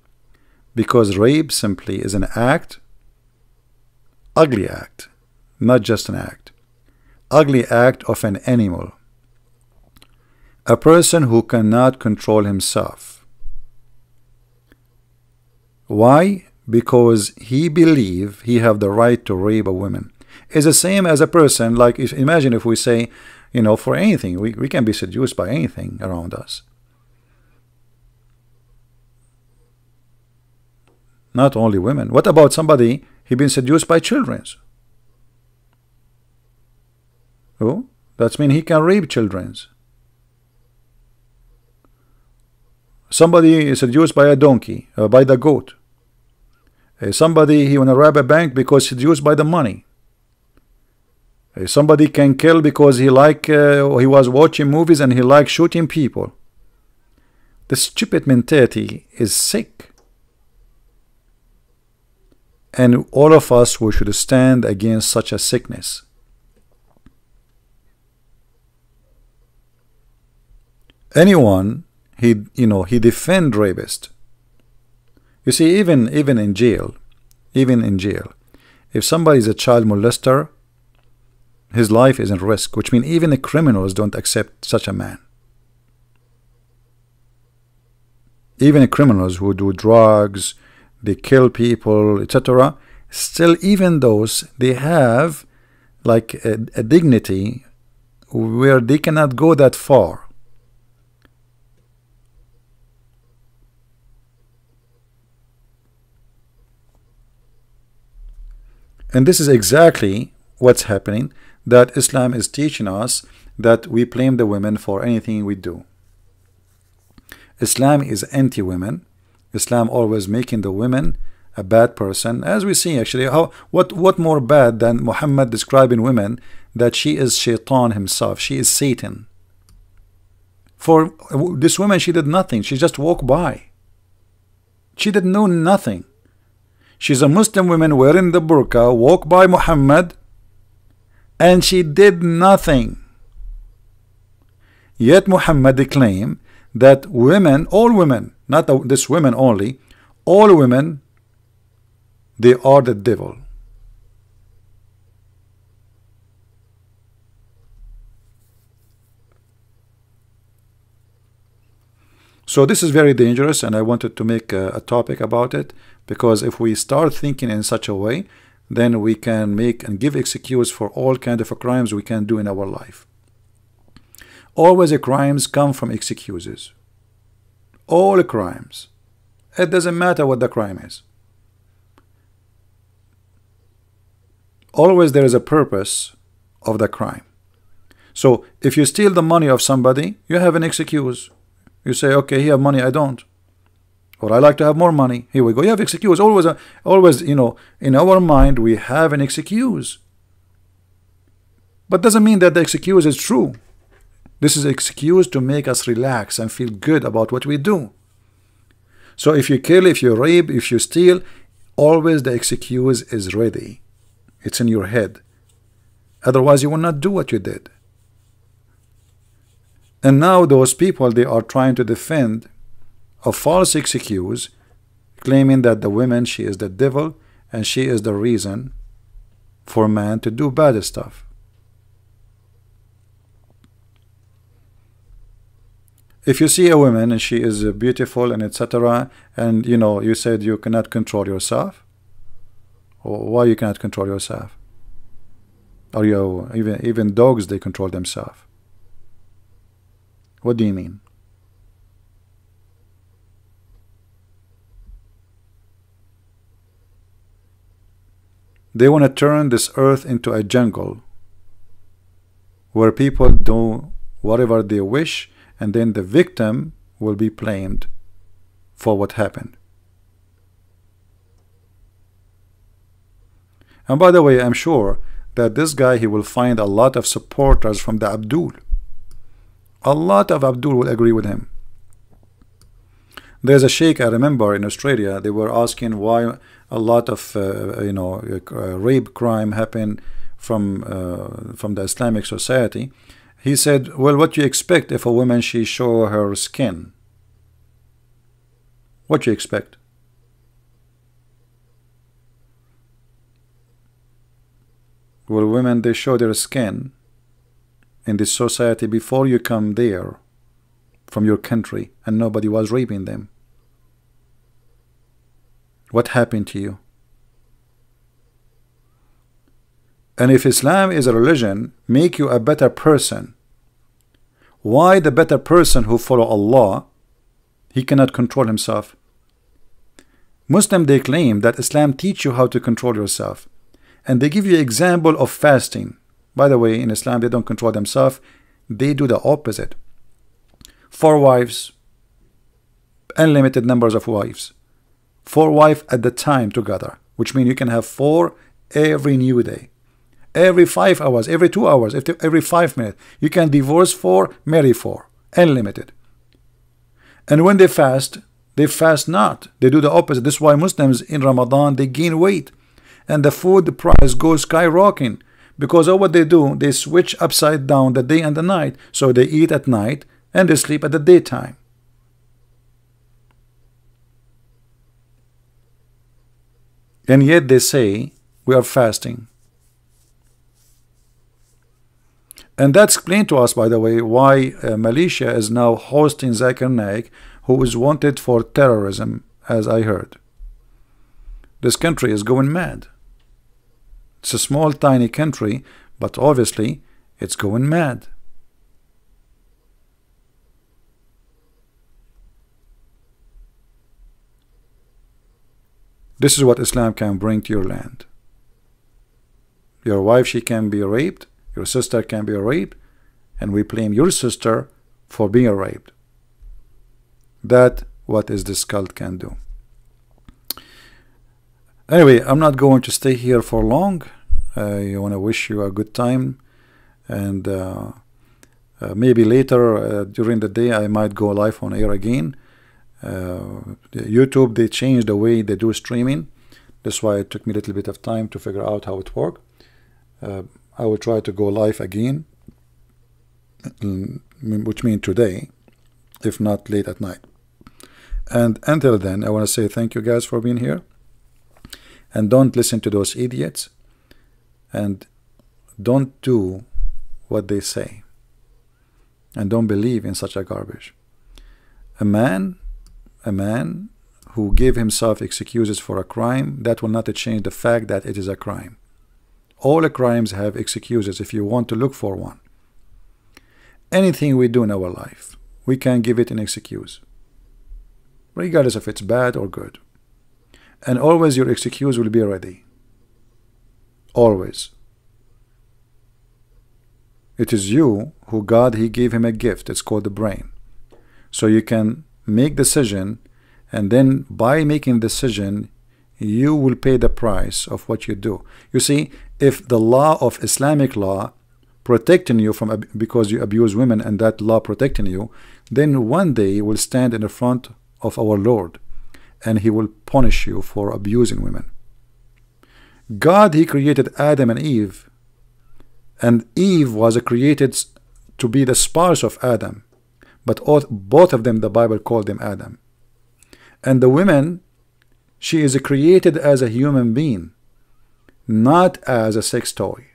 Because rape simply is an act, ugly act, not just an act, ugly act of an animal. A person who cannot control himself why? Because he believe he have the right to rape a woman. It's the same as a person, like if, imagine if we say, you know, for anything, we, we can be seduced by anything around us. Not only women. What about somebody, he been seduced by children? Oh, that means he can rape children. Somebody is seduced by a donkey, uh, by the goat. Uh, somebody he wanna rob a bank because he's used by the money. Uh, somebody can kill because he like uh, he was watching movies and he like shooting people. The stupid mentality is sick. And all of us we should stand against such a sickness. Anyone he you know he defend rapist you see, even even in jail, even in jail, if somebody is a child molester, his life is in risk, which means even the criminals don't accept such a man. Even the criminals who do drugs, they kill people, etc. Still, even those they have like a, a dignity where they cannot go that far. And this is exactly what's happening that Islam is teaching us that we blame the women for anything we do. Islam is anti-women. Islam always making the women a bad person. As we see actually, how what what more bad than Muhammad describing women that she is shaitan himself. She is Satan. For this woman, she did nothing. She just walked by. She didn't know nothing. She's a Muslim woman wearing the burqa walk by Muhammad and she did nothing. Yet Muhammad claimed that women all women not this women only all women they are the devil. So this is very dangerous and I wanted to make a, a, topic about it because if we start thinking in such a way then we can make and give excuse for all kind of crimes we can do in our life. Always the crimes come from excuses. All crimes. It doesn't matter what the crime is. Always there is a purpose of the crime. So if you steal the money of somebody, you have an excuse. You say, okay, he have money, I don't. Or I like to have more money. Here we go. You have excuse. Always, uh, always, you know, in our mind we have an excuse. But doesn't mean that the excuse is true. This is excuse to make us relax and feel good about what we do. So if you kill, if you rape, if you steal, always the excuse is ready. It's in your head. Otherwise, you will not do what you did. And now those people, they are trying to defend a false excuse, claiming that the woman, she is the devil, and she is the reason for man to do bad stuff. If you see a woman and she is beautiful and etc., and you know, you said you cannot control yourself, why you cannot control yourself? Or you even even dogs they control themselves. What do you mean? They want to turn this earth into a jungle where people do whatever they wish and then the victim will be blamed for what happened. And by the way, I'm sure that this guy, he will find a lot of supporters from the Abdul. A lot of Abdul will agree with him. There's a sheikh I remember in Australia. They were asking why a lot of uh, you know uh, rape crime happen from uh, from the Islamic society. He said, "Well, what do you expect if a woman she show her skin? What you expect?" Well, women they show their skin in this society before you come there from your country and nobody was raping them. What happened to you? And if Islam is a religion, make you a better person. Why the better person who follow Allah, he cannot control himself? Muslim they claim that Islam teach you how to control yourself. And they give you example of fasting. By the way, in Islam, they don't control themselves. They do the opposite. Four wives, unlimited numbers of wives. Four wife at the time together, which means you can have four every new day. Every five hours, every two hours, every five minutes. You can divorce four, marry four. Unlimited. And when they fast, they fast not. They do the opposite. This is why Muslims in Ramadan, they gain weight. And the food price goes skyrocketing because of what they do, they switch upside down the day and the night. So they eat at night and they sleep at the daytime. And yet they say we are fasting. And that's explained to us, by the way, why uh, Malaysia is now hosting Zakir Naik, who is wanted for terrorism, as I heard. This country is going mad. It's a small, tiny country, but obviously it's going mad. This is what Islam can bring to your land. Your wife, she can be raped. Your sister can be raped. And we blame your sister for being raped. That what is this cult can do. Anyway, I'm not going to stay here for long. I want to wish you a good time. And uh, uh, maybe later uh, during the day I might go live on air again. Uh, YouTube, they changed the way they do streaming. That's why it took me a little bit of time to figure out how it worked. Uh, I will try to go live again, mm, which means today, if not late at night. And until then, I want to say thank you guys for being here. And don't listen to those idiots. And don't do what they say. And don't believe in such a garbage. A man, a man who gave himself excuses for a crime, that will not change the fact that it is a crime. All crimes have excuses if you want to look for one. Anything we do in our life, we can give it an excuse, regardless if it's bad or good. And always your excuse will be ready. Always. It is you who God, He gave him a gift. It's called the brain. So you can make decision and then by making decision you will pay the price of what you do. You see if the law of Islamic law protecting you from because you abuse women and that law protecting you then one day you will stand in the front of our Lord and he will punish you for abusing women. God he created Adam and Eve and Eve was created to be the spouse of Adam but both of them the Bible called them Adam. And the woman she is created as a human being not as a sex toy.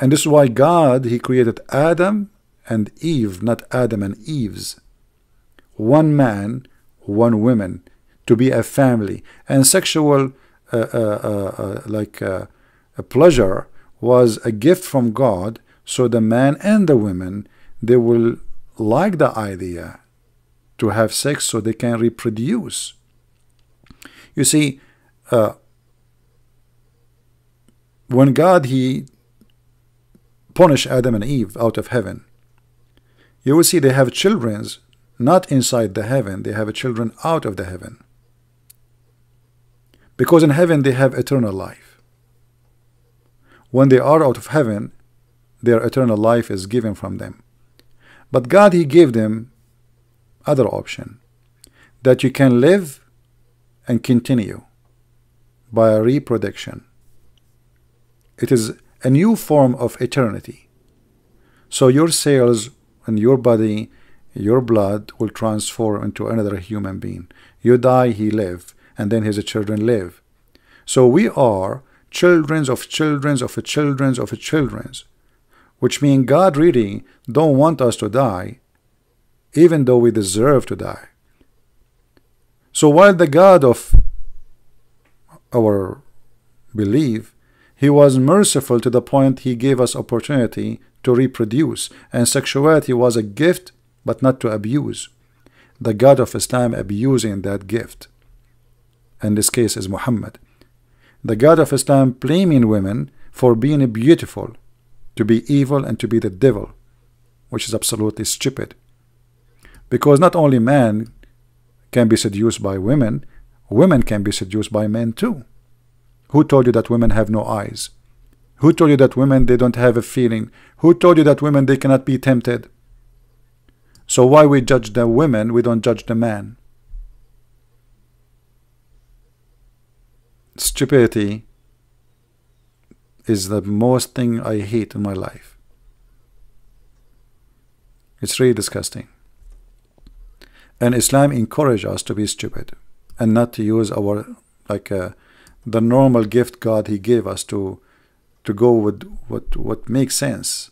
And this is why God he created Adam and Eve not Adam and Eve's. One man one woman to be a family. And sexual uh, uh, uh, uh like uh, a pleasure was a gift from God so the man and the woman they will like the idea to have sex so they can reproduce. You see, uh, when God he punished Adam and Eve out of heaven, you will see they have children not inside the heaven, they have children out of the heaven. Because in heaven they have eternal life. When they are out of heaven, their eternal life is given from them. But God, He gave them other option that you can live and continue by reproduction. It is a new form of eternity. So your cells and your body, your blood will transform into another human being. You die, he live, and then his children live. So we are children of children of children of children which means God really don't want us to die, even though we deserve to die. So while the God of our belief, he was merciful to the point he gave us opportunity to reproduce, and sexuality was a gift, but not to abuse. The God of Islam abusing that gift. In this case is Muhammad. The God of Islam blaming women for being beautiful to be evil and to be the devil, which is absolutely stupid. Because not only men can be seduced by women, women can be seduced by men too. Who told you that women have no eyes? Who told you that women they don't have a feeling? Who told you that women they cannot be tempted? So why we judge the women, we don't judge the man? Stupidity is the most thing I hate in my life. It's really disgusting. And Islam encourages us to be stupid and not to use our like uh, the normal gift God He gave us to to go with what what makes sense,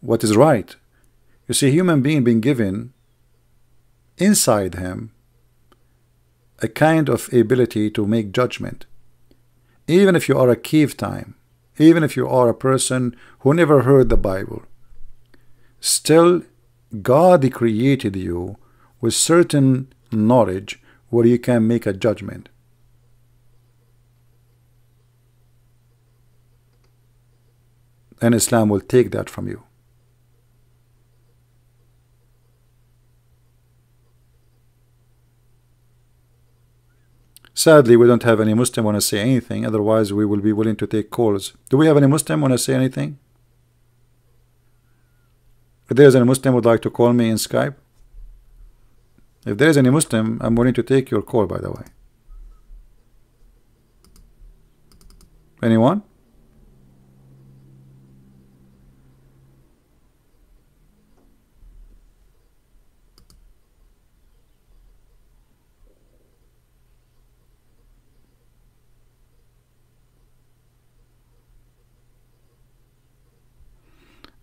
what is right. You see, human being being given inside him a kind of ability to make judgment even if you are a cave time, even if you are a person who never heard the Bible, still God created you with certain knowledge where you can make a judgment. And Islam will take that from you. Sadly, we don't have any Muslim want to say anything. Otherwise, we will be willing to take calls. Do we have any Muslim want to say anything? If there is any Muslim would like to call me in Skype. If there is any Muslim, I'm willing to take your call, by the way. Anyone?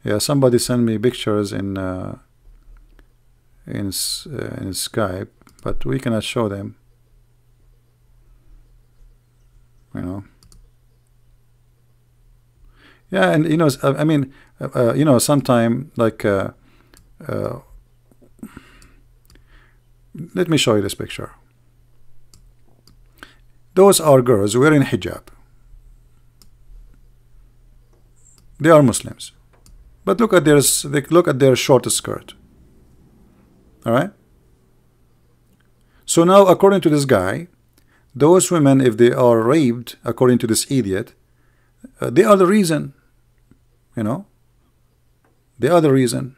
Yeah, somebody sent me pictures in uh, in uh, in Skype, but we cannot show them. You know. Yeah, and you know, I mean, uh, uh you know, sometime like, uh, uh, let me show you this picture. Those are girls wearing hijab. They are Muslims. But look at their look at their short skirt. All right. So now, according to this guy, those women, if they are raped, according to this idiot, uh, they are the reason. You know, they are the reason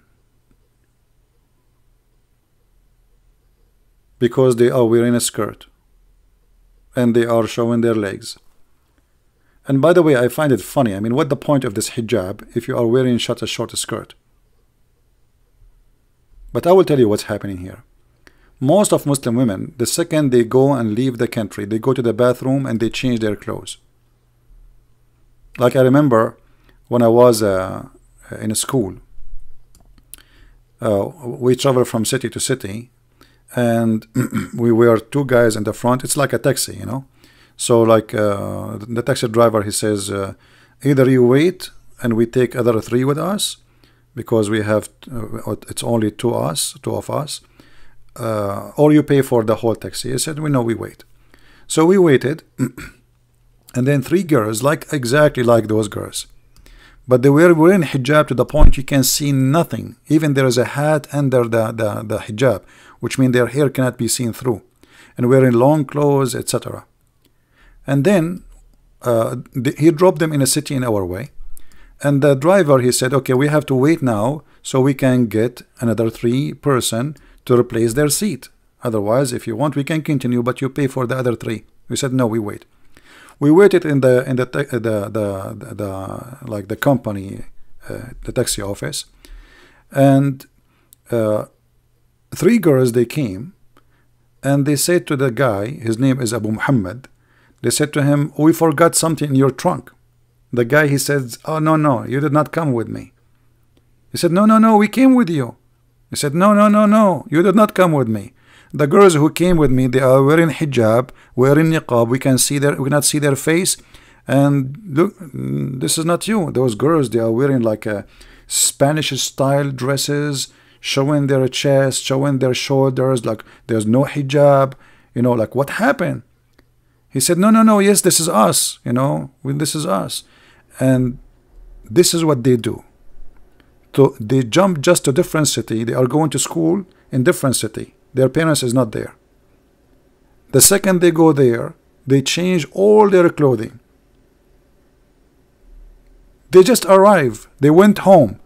because they are wearing a skirt and they are showing their legs. And by the way, I find it funny. I mean, what the point of this hijab if you are wearing such a short skirt? But I will tell you what's happening here. Most of Muslim women, the second they go and leave the country, they go to the bathroom and they change their clothes. Like I remember when I was uh, in a school, uh, we travel from city to city and we were two guys in the front. It's like a taxi, you know. So like uh, the taxi driver, he says, uh, either you wait and we take other three with us because we have, uh, it's only two us, two of us, uh, or you pay for the whole taxi. He said, we know we wait. So we waited and then three girls, like exactly like those girls. But they were wearing hijab to the point you can see nothing. Even there is a hat under the, the, the hijab, which means their hair cannot be seen through. And wearing long clothes, etc. And then uh, he dropped them in a city in our way. And the driver, he said, okay, we have to wait now so we can get another three person to replace their seat. Otherwise, if you want, we can continue, but you pay for the other three. We said, no, we wait. We waited in the in the the the, the, the like the company, uh, the taxi office, and uh, three girls they came, and they said to the guy, his name is Abu Muhammad, they said to him, we forgot something in your trunk. The guy, he says, oh, no, no, you did not come with me. He said, no, no, no, we came with you. He said, no, no, no, no, you did not come with me. The girls who came with me, they are wearing hijab, wearing niqab. We can see their, we cannot see their face. And look, this is not you. Those girls, they are wearing like a Spanish style dresses, showing their chest, showing their shoulders. Like there's no hijab. You know, like what happened? He said, no, no, no, yes, this is us, you know, this is us. And this is what they do. So they jump just to different city. They are going to school in different city. Their parents is not there. The second they go there, they change all their clothing. They just arrive. They went home.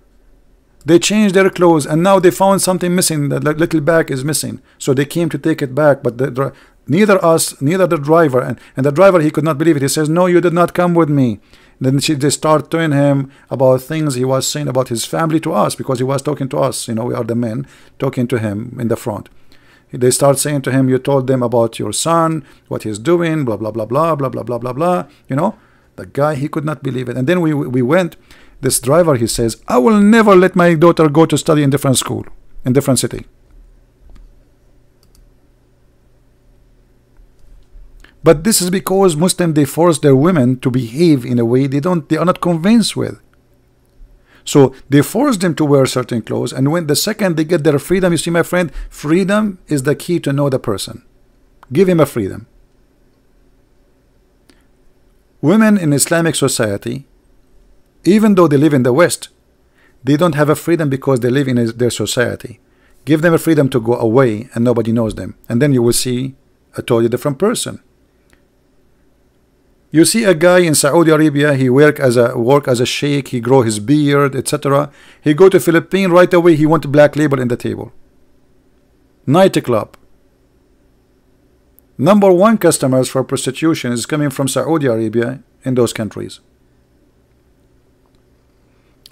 They changed their clothes and now they found something missing. The little bag is missing. So they came to take it back, but the, neither us, neither the driver, and, and the driver, he could not believe it. He says, no, you did not come with me. Then she, they start telling him about things he was saying about his family to us because he was talking to us. You know, we are the men talking to him in the front. They start saying to him, you told them about your son, what he's doing, blah, blah, blah, blah, blah, blah, blah, blah, blah. You know, the guy, he could not believe it. And then we, we went, this driver, he says, I will never let my daughter go to study in different school, in different city. But this is because Muslims they force their women to behave in a way they don't they are not convinced with. So they force them to wear certain clothes, and when the second they get their freedom, you see, my friend, freedom is the key to know the person. Give him a freedom. Women in Islamic society, even though they live in the West, they don't have a freedom because they live in their society. Give them a freedom to go away and nobody knows them. And then you will see a totally different person. You see a guy in Saudi Arabia, he work as a work as a sheikh, he grow his beard, etc. He go to Philippines right away, he want black label in the table. Nightclub. Number one customers for prostitution is coming from Saudi Arabia in those countries.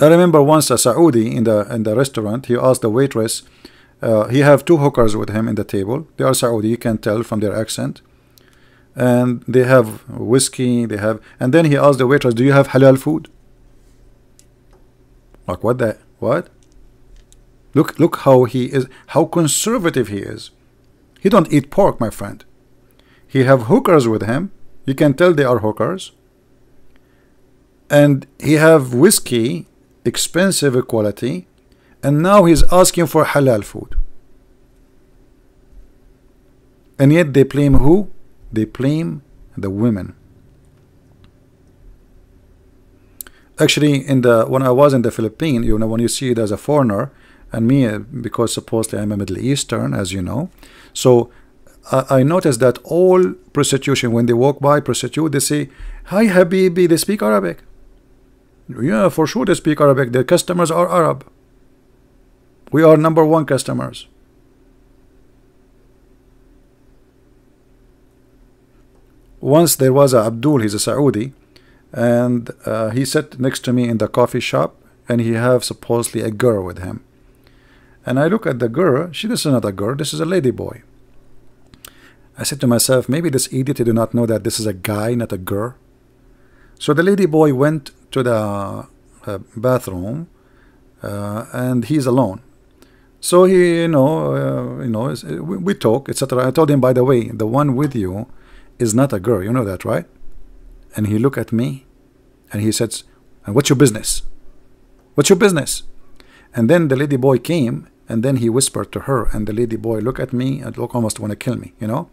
I remember once a Saudi in the in the restaurant, he asked the waitress, uh, he have two hookers with him in the table. They are Saudi, you can tell from their accent. And they have whiskey, they have, and then he asked the waitress, do you have halal food? Like what the, what? Look, look how he is, how conservative he is. He don't eat pork, my friend. He have hookers with him. You can tell they are hookers. And he have whiskey, expensive quality, and now he's asking for halal food. And yet they blame who? They blame the women. Actually, in the when I was in the Philippines, you know, when you see it as a foreigner, and me, uh, because supposedly I'm a Middle Eastern, as you know, so I, I noticed that all prostitution, when they walk by prostitute, they say, "Hi, Habibi," they speak Arabic. Yeah, for sure they speak Arabic. Their customers are Arab. We are number one customers. Once there was a Abdul, he's a Saudi, and uh, he sat next to me in the coffee shop, and he have supposedly a girl with him. And I look at the girl, she this is not a girl, this is a lady boy. I said to myself, maybe this idiot did not know that this is a guy, not a girl. So the lady boy went to the uh, bathroom, uh, and he's alone. So he, you know, uh, you know, we, we talk, etc. I told him, by the way, the one with you is not a girl. You know that, right? And he looked at me, and he said, "And what's your business? What's your business?" And then the lady boy came, and then he whispered to her, and the lady boy looked at me and look almost want to kill me. You know,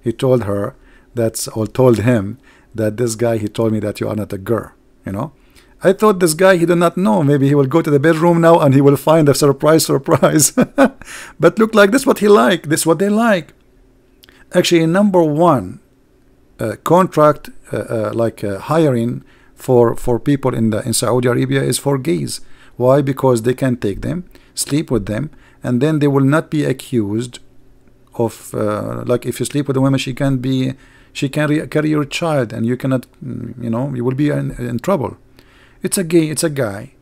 he told her that's or told him that this guy he told me that you are not a girl. You know, I thought this guy, he did not know. Maybe he will go to the bedroom now and he will find a surprise, surprise. but look like this what he like. This what they like. Actually, number one, uh, contract uh, like uh, hiring for for people in the in Saudi Arabia is for gays. Why? Because they can take them, sleep with them, and then they will not be accused of uh, like if you sleep with a woman, she can be she can carry your child, and you cannot, mm, you know, you will be in, in trouble. It's a gay, it's a guy.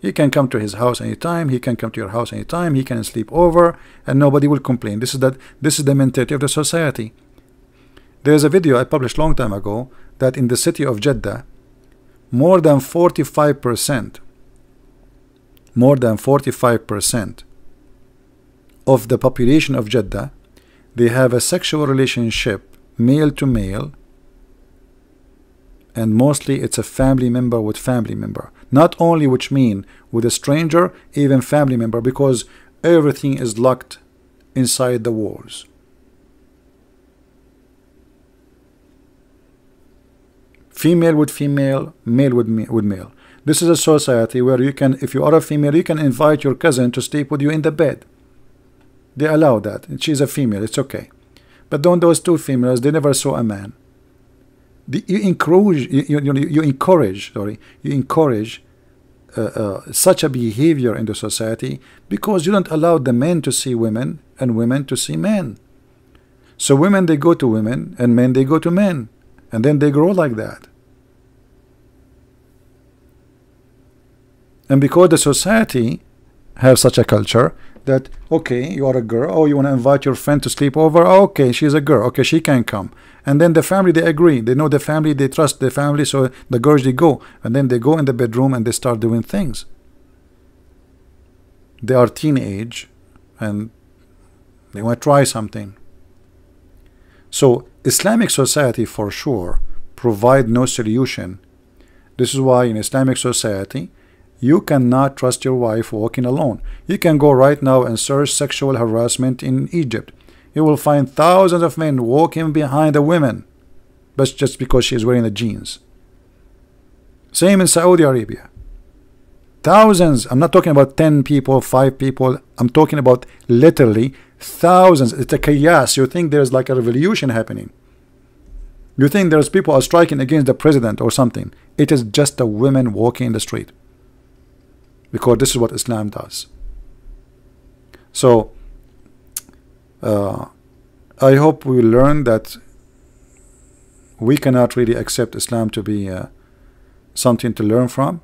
He can come to his house anytime. He can come to your house anytime. He can sleep over, and nobody will complain. This is that. This is the mentality of the society. There's a video I published long time ago that in the city of Jeddah, more than 45%, more than 45% of the population of Jeddah, they have a sexual relationship, male to male, and mostly it's a family member with family member. Not only which mean with a stranger even family member because everything is locked inside the walls female with female male with, me with male. This is a society where you can if you are a female you can invite your cousin to sleep with you in the bed. They allow that. She's a female. It's okay. But don't those two females they never saw a man. The, you encourage you, you, you, encourage sorry you encourage uh, uh, such a behavior in the society because you don't allow the men to see women and women to see men. So women they go to women and men they go to men. And then they grow like that and because the society have such a culture that okay you are a girl oh you want to invite your friend to sleep over oh, okay she's a girl okay she can come. And then the family they agree they know the family they trust the family so the girls they go. And then they go in the bedroom and they start doing things. They are teenage and they want to try something. So Islamic society for sure provide no solution. This is why in Islamic society you cannot trust your wife walking alone. You can go right now and search sexual harassment in Egypt. You will find thousands of men walking behind the women, but just because she is wearing the jeans. Same in Saudi Arabia. Thousands, I'm not talking about 10 people, 5 people, I'm talking about literally thousands. It's a chaos. You think there's like a revolution happening. You think there's people are striking against the president or something. It is just the women walking in the street because this is what Islam does. So uh, I hope we learn that we cannot really accept Islam to be uh, something to learn from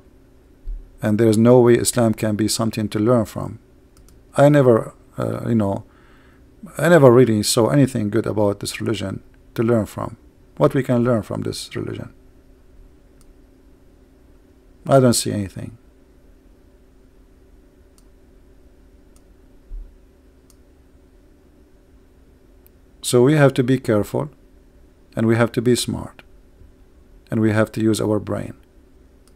and there is no way Islam can be something to learn from. I never uh, you know I never really saw anything good about this religion to learn from. What we can learn from this religion? I don't see anything so we have to be careful and we have to be smart and we have to use our brain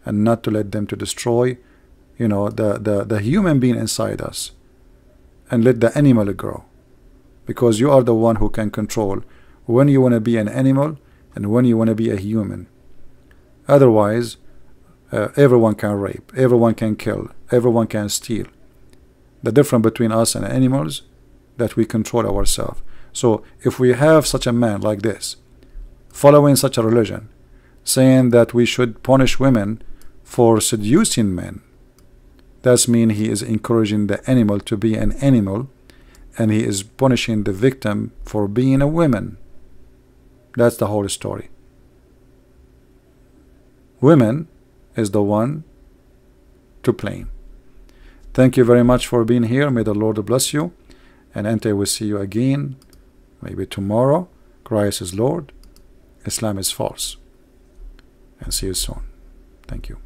and not to let them to destroy you know the the, the human being inside us and let the animal grow. Because you are the one who can control when you want to be an animal and when you want to be a human. Otherwise uh, everyone can rape everyone can kill everyone can steal. The difference between us and animals that we control ourselves so if we have such a man like this following such a religion, saying that we should punish women for seducing men. That means he is encouraging the animal to be an animal and he is punishing the victim for being a woman. That's the whole story. Women is the one to blame. Thank you very much for being here. May the Lord bless you. And until we see you again, maybe tomorrow, Christ is Lord. Islam is false. And see you soon. Thank you.